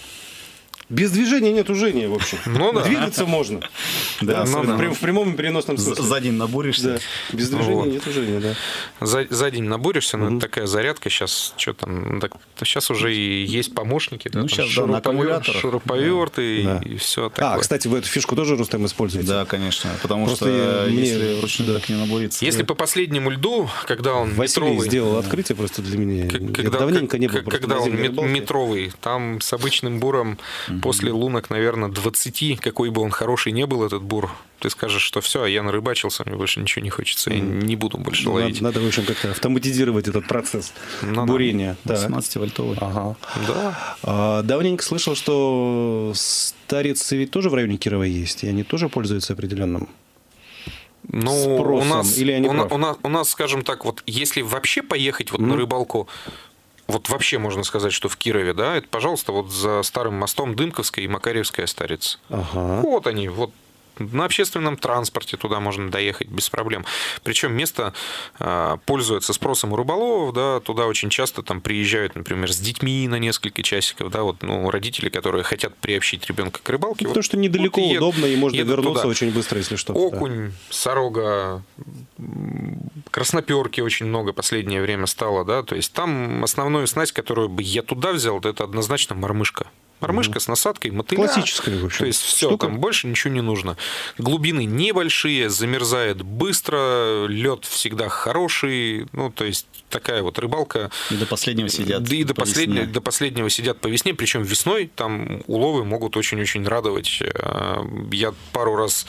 Без движения нет ужения, в общем. Ну да. Двигаться можно. Да, ну, да. В, прямом и переносном смысле. За день набуришься. Да. Без движения вот. нет ужения, да. За, за день набуришься, но угу. это такая зарядка. Сейчас что там, так, сейчас уже и есть помощники. Ну, сейчас, да, на аккумуляторах. Шуруповерты да. и, и все такое. А, кстати, вы эту фишку тоже, Рустем, используете? Да, конечно. Потому Просто что мне... если вручную да. так не набуриться... Если по последнему льду, когда он Василий метровый... сделал открытие просто для меня. Когда, давненько не был. Когда он метровый, там с обычным буром после лунок наверное, 20, какой бы он хороший не был, этот бур, ты скажешь, что все, я нарыбачился, мне больше ничего не хочется, я не буду больше ловить. Надо, надо в общем, как-то автоматизировать этот процесс ну, бурения. Да. 18-вольтовый. Ага. Да. А, давненько слышал, что старицы ведь тоже в районе Кирова есть, и они тоже пользуются определенным ну, спросом, у нас, или они у, у, нас, у нас, скажем так, вот если вообще поехать вот mm. на рыбалку вот вообще можно сказать, что в Кирове, да, это, пожалуйста, вот за старым мостом Дымковская и Макаревская старица. Ага. Вот они, вот на общественном транспорте туда можно доехать без проблем. Причем место э, пользуется спросом у рыболовов, да, туда очень часто там приезжают, например, с детьми на несколько часиков, да, вот, ну, родители, которые хотят приобщить ребенка к рыбалке. Ну, вот, что недалеко, вот удобно, и можно вернуться туда. очень быстро, если что. Окунь, да. сорога, красноперки очень много последнее время стало, да, то есть там основную снасть, которую бы я туда взял, это однозначно мормышка. Мормышка с насадкой, мотыля. Классическая, в общем. То есть все, штука. там больше ничего не нужно. Глубины небольшие, замерзает быстро, лед всегда хороший. Ну, то есть такая вот рыбалка. И до последнего сидят. Да, и до, последнего, до последнего сидят по весне. Причем весной там уловы могут очень-очень радовать. Э, я пару раз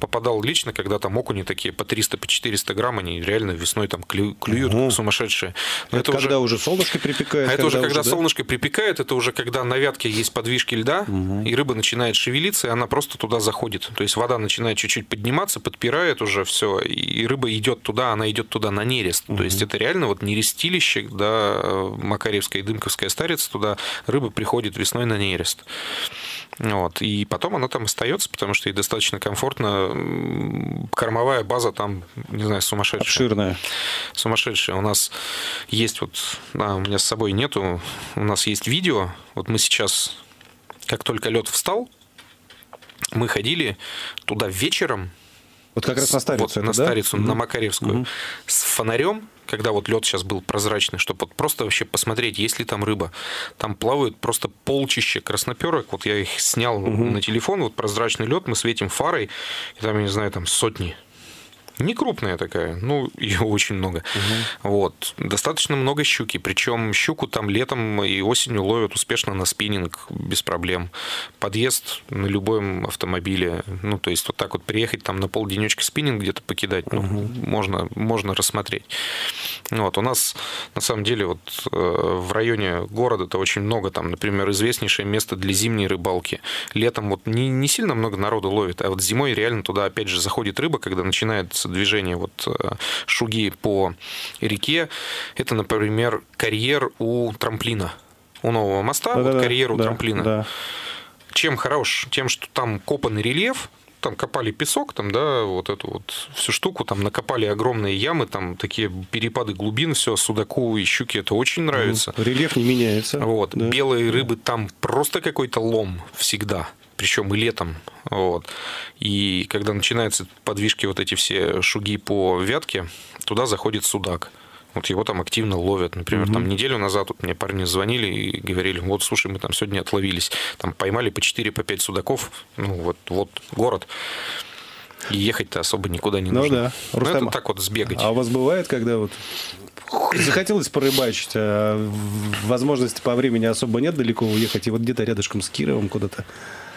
попадал лично, когда там окуни такие по 300, по 400 грамм, они реально весной там клюют, угу. сумасшедшие. Но это, это когда уже солнышко припекает? А это уже когда уже, солнышко да? припекает, это уже когда на вятке есть подвижки льда, угу. и рыба начинает шевелиться, и она просто туда заходит. То есть вода начинает чуть-чуть подниматься, подпирает уже все, и рыба идет туда, она идет туда на нерест. Угу. То есть это реально вот нерестилище, да, Макаревская и Дымковская старица, туда рыба приходит весной на нерест. Вот. И потом она там остается, потому что ей достаточно комфортно. Кормовая база там, не знаю, сумасшедшая. Обширная. Сумасшедшая. У нас есть вот, да, у меня с собой нету, у нас есть видео. Вот мы сейчас, как только лед встал, мы ходили туда вечером, вот как раз на Старицу. Вот это, на да? Старицу, угу. на Макаревскую. Угу. С фонарем, когда вот лед сейчас был прозрачный, чтобы вот просто вообще посмотреть, есть ли там рыба. Там плавают просто полчище красноперок. Вот я их снял угу. на телефон, вот прозрачный лед, мы светим фарой, и там, я не знаю, там сотни не крупная такая, ну, ее очень много. Угу. Вот. Достаточно много щуки. Причем щуку там летом и осенью ловят успешно на спиннинг без проблем. Подъезд на любом автомобиле. Ну, то есть вот так вот приехать там на полденечка спиннинг где-то покидать, ну, угу. можно, можно рассмотреть. Вот. У нас на самом деле вот э, в районе города-то очень много там, например, известнейшее место для зимней рыбалки. Летом вот не, не сильно много народу ловит, а вот зимой реально туда опять же заходит рыба, когда начинается движение вот э, шуги по реке. Это, например, карьер у трамплина. У нового моста, да, вот да, карьер у да, трамплина. Да. Чем хорош? Тем, что там копанный рельеф, там копали песок, там, да, вот эту вот всю штуку, там накопали огромные ямы, там такие перепады глубин, все, судаку и щуки это очень нравится. Рельеф не меняется. Вот. Да. Белые рыбы там просто какой-то лом всегда причем и летом. Вот. И когда начинаются подвижки, вот эти все шуги по вятке, туда заходит судак. Вот его там активно ловят. Например, угу. там неделю назад вот мне парни звонили и говорили, вот, слушай, мы там сегодня отловились, там поймали по 4, по 5 судаков, ну вот, вот город. И ехать-то особо никуда не Ну нужно. да. Ну, Рустам, это так вот сбегать. А у вас бывает, когда вот захотелось порыбачить, а возможности по времени особо нет далеко уехать, и вот где-то рядышком с Кировом куда-то?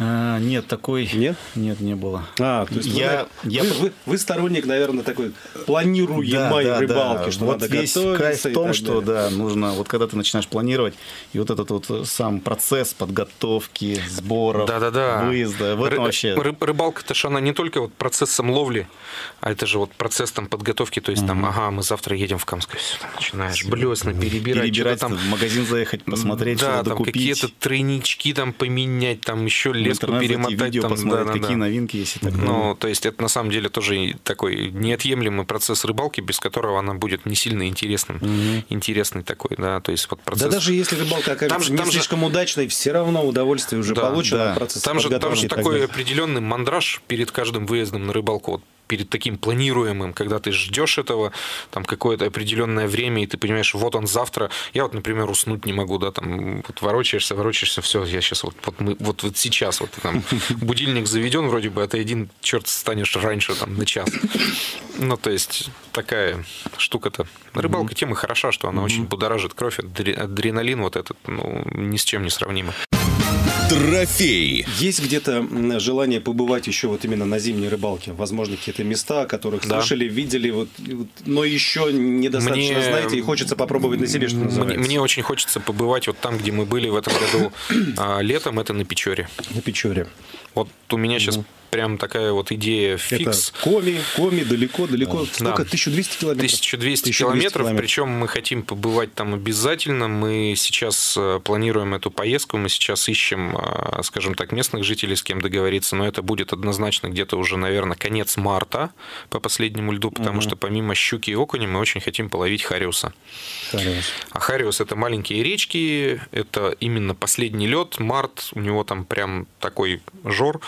А, нет, такой... Нет? Нет, не было. А, то есть Я- вы, я- вы, вы- вы сторонник, наверное, такой планируемой рыбалки, что вот надо весь готовиться кайф в том, что далее. да, нужно, вот когда ты начинаешь планировать, и вот этот вот сам процесс подготовки, сборов, Да-да-да. выезда, в этом Ры- вообще... ры- рыбалка это же она не только вот процессом ловли, а это же вот процесс там подготовки, то есть там, ага, мы завтра едем в Камск, всё, там начинаешь блесна перебирать, перебирать, там в магазин заехать, посмотреть, да, что-то там какие-то тройнички там поменять, там еще леску перемотать, видео там, посмотреть, да-да-да. какие новинки есть и так далее. Ну, то есть это на самом деле тоже такой неотъемлемый процесс рыбалки, без которого она будет не сильно интересным, интересный такой, да, то есть вот процесс. Да даже если рыбалка окажется Там же- не там же- слишком удачной, все равно удовольствие уже Да, получено да. от процесса Там же, там же такой далее. определенный мандраж перед каждым выездом на рыбалку. Вот перед таким планируемым, когда ты ждешь этого, там какое-то определенное время, и ты понимаешь, вот он завтра. Я вот, например, уснуть не могу, да, там вот ворочаешься, ворочаешься, все, я сейчас вот, вот, мы, вот, вот сейчас вот там будильник заведен вроде бы, а ты один черт станешь раньше там на час. Ну, то есть такая штука-то. Рыбалка тем и хороша, что она очень будоражит кровь, адре- адреналин вот этот, ну, ни с чем не сравнимо. Трофей. Есть где-то желание побывать еще вот именно на зимней рыбалке? Возможно, какие-то места, о которых Да. слышали, видели, вот, но еще недостаточно Мне- знаете, и хочется попробовать на себе, что Мне, называется. мне очень хочется побывать вот там, где мы были в этом году а, летом, это на Печоре. На Печоре. Вот у меня сейчас прям такая вот идея фикс. Это Коми, Коми, далеко, далеко. Сколько? Да. 1200 километров? 1200 километров, причем мы хотим побывать там обязательно. Мы сейчас э, планируем эту поездку, мы сейчас ищем, э, скажем так, местных жителей, с кем договориться, но это будет однозначно где-то уже, наверное, конец марта по последнему льду, потому что помимо щуки и окуня мы очень хотим половить хариуса. Хариус. А Хариус это маленькие речки, это именно последний лед, март, у него там прям такой жор.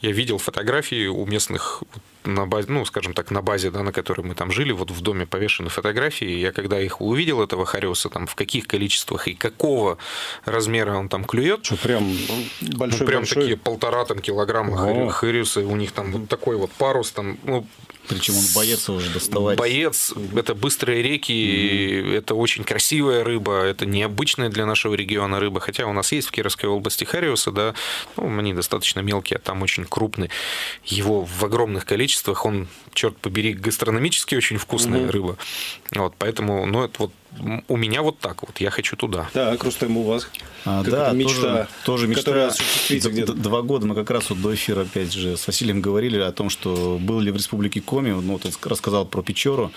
Я видел фотографии у местных на базе, ну, скажем так, на базе, да, на которой мы там жили, вот в доме повешены фотографии. Я когда их увидел, этого хариуса, там, в каких количествах и какого размера он там клюет, Что, прям ну, большой, прям большой? такие полтора там килограмма Ого. хариуса, у них там вот такой вот парус, там, ну, Причем он боится уже доставать. Боец, это быстрые реки, это очень красивая рыба, это необычная для нашего региона рыба, хотя у нас есть в Кировской области хариусы, да, ну, они достаточно мелкие, а там очень крупный. Его в огромных количествах, он, черт побери, гастрономически очень вкусная рыба. Вот, поэтому, ну, это вот у меня вот так вот, я хочу туда. Так, Рустам, у вас? А, да, мечта, тоже, тоже мечта. которая осуществится где-то. Два года мы как раз вот до эфира опять же с Василием говорили о том, что был ли в Республике Коми, ну, вот рассказал про Печору.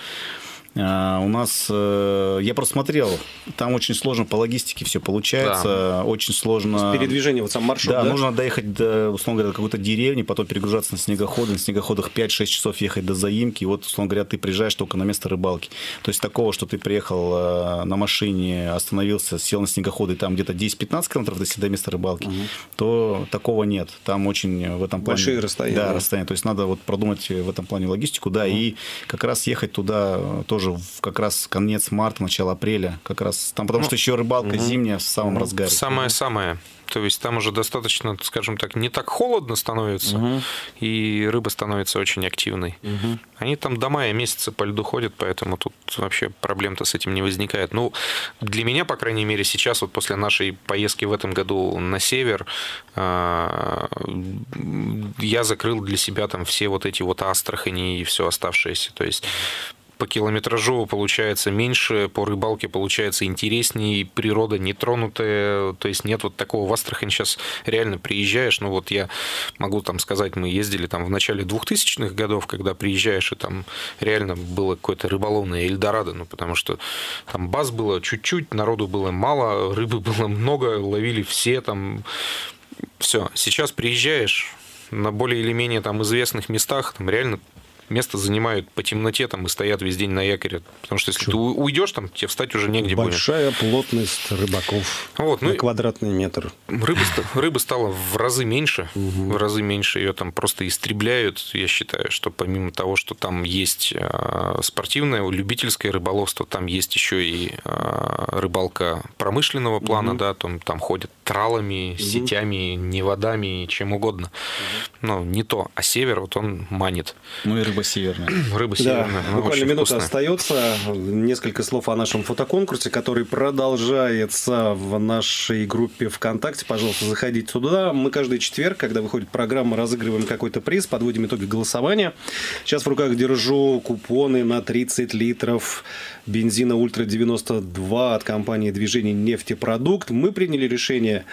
А, у нас, э, я просто смотрел, там очень сложно по логистике все получается, очень сложно. Передвижение, вот сам маршрут, Да, да? нужно доехать до, условно говоря, до какой-то деревни, потом перегружаться на снегоходы, на снегоходах 5-6 часов ехать до заимки, и вот, условно говоря, ты приезжаешь только на место рыбалки. То есть такого, что ты приехал э, на машине, остановился, сел на снегоходы, и там где-то 10-15 километров до, до места рыбалки, то такого нет. Там очень в этом плане... Большие расстояния, Да, да. расстояние. То есть надо вот продумать в этом плане логистику, да, и как раз ехать туда э, тоже как раз конец марта, начало апреля, как раз там, потому что еще рыбалка зимняя в самом разгаре. Самое-самое. То есть там уже достаточно, скажем так, не так холодно становится, и рыба становится очень активной. Они там до мая месяца по льду ходят, поэтому тут вообще проблем-то с этим не возникает. Ну, для меня, по крайней мере, сейчас, вот после нашей поездки в этом году на север, а, я закрыл для себя там все вот эти вот Астрахани и все оставшееся. То есть по километражу получается меньше, по рыбалке получается интереснее, природа нетронутая, то есть нет вот такого в Астрахань сейчас реально приезжаешь, ну вот я могу там сказать, мы ездили там в начале 2000-х годов, когда приезжаешь, и там реально было какое-то рыболовное Эльдорадо, ну потому что там баз было чуть-чуть, народу было мало, рыбы было много, ловили все там, все. Сейчас приезжаешь на более или менее там известных местах, там реально место занимают по темноте там и стоят весь день на якоре. Потому что если ты уйдешь, там тебе встать уже негде Большая будет. плотность рыбаков вот, ну, на квадратный метр. Рыбы, рыбы стало в разы меньше. Угу. В разы меньше. Ее там просто истребляют. Я считаю, что помимо того, что там есть а, спортивное, любительское рыболовство, там есть еще и а, рыбалка промышленного плана, угу. да, там, там ходят тралами, угу. сетями, неводами, чем угодно. Угу. Но не то. А север, вот он манит. Ну и рыба северная. Рыба северная. Да, буквально минута вкусная. остается. Несколько слов о нашем фотоконкурсе, который продолжается в нашей группе ВКонтакте. Пожалуйста, заходите туда. Мы каждый четверг, когда выходит программа, разыгрываем какой-то приз, подводим итоги голосования. Сейчас в руках держу купоны на 30 литров бензина Ультра-92 от компании движения «Нефтепродукт». Мы приняли решение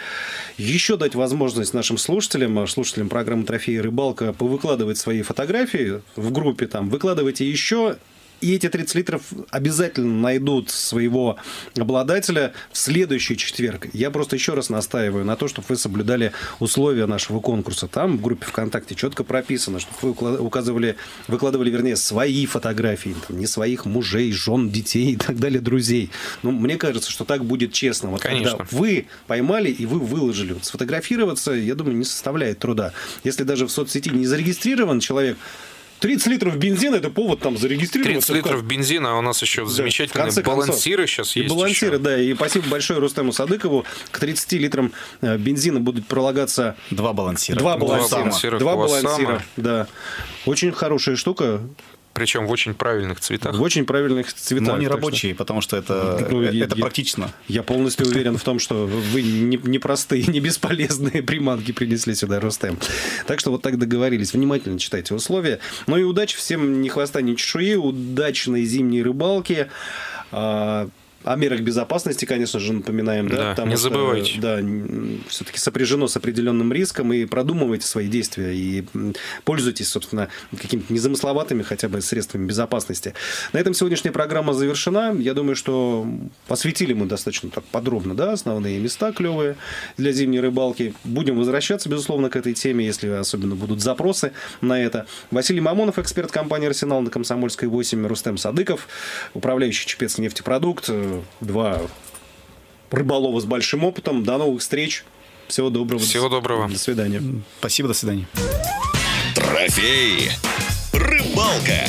еще дать возможность нашим слушателям, слушателям программы «Трофеи рыбалка» повыкладывать свои фотографии в группе. Там выкладывайте еще и эти 30 литров обязательно найдут своего обладателя в следующий четверг. Я просто еще раз настаиваю на то, чтобы вы соблюдали условия нашего конкурса. Там в группе ВКонтакте четко прописано, чтобы вы указывали, выкладывали, вернее, свои фотографии, там, не своих мужей, жен, детей и так далее, друзей. Ну, мне кажется, что так будет честно. Вот Конечно. Когда вы поймали и вы выложили. Вот сфотографироваться, я думаю, не составляет труда. Если даже в соцсети не зарегистрирован человек, 30 литров бензина это повод там зарегистрироваться. 30 литров бензина, а у нас еще да, замечательные балансиры концов. сейчас и есть. балансиры, еще. да. И спасибо большое Рустему Садыкову. К 30 литрам э, бензина будут прилагаться... Два балансира. Два балансира. Два балансира, да. Очень хорошая штука. Причем в очень правильных цветах. В очень правильных цветах. Но они рабочие, что... потому что это, ну, это я, практично. Я полностью уверен в том, что вы не, не простые, не бесполезные приманки принесли сюда, Рустем. Так что вот так договорились. Внимательно читайте условия. Ну и удачи всем, ни хвоста, ни чешуи, удачной зимней рыбалки. О мерах безопасности, конечно же, напоминаем, да, да потому не что, забывайте. Да, все-таки сопряжено с определенным риском, и продумывайте свои действия, и пользуйтесь, собственно, какими-то незамысловатыми хотя бы средствами безопасности. На этом сегодняшняя программа завершена. Я думаю, что посвятили мы достаточно так подробно, да, основные места клевые для зимней рыбалки. Будем возвращаться, безусловно, к этой теме, если особенно будут запросы на это. Василий Мамонов, эксперт компании «Арсенал» на Комсомольской 8, Рустем Садыков, управляющий Чепец нефтепродукт, два рыболова с большим опытом. До новых встреч. Всего доброго. Всего доброго. До свидания. Спасибо, до свидания. Трофей. Рыбалка.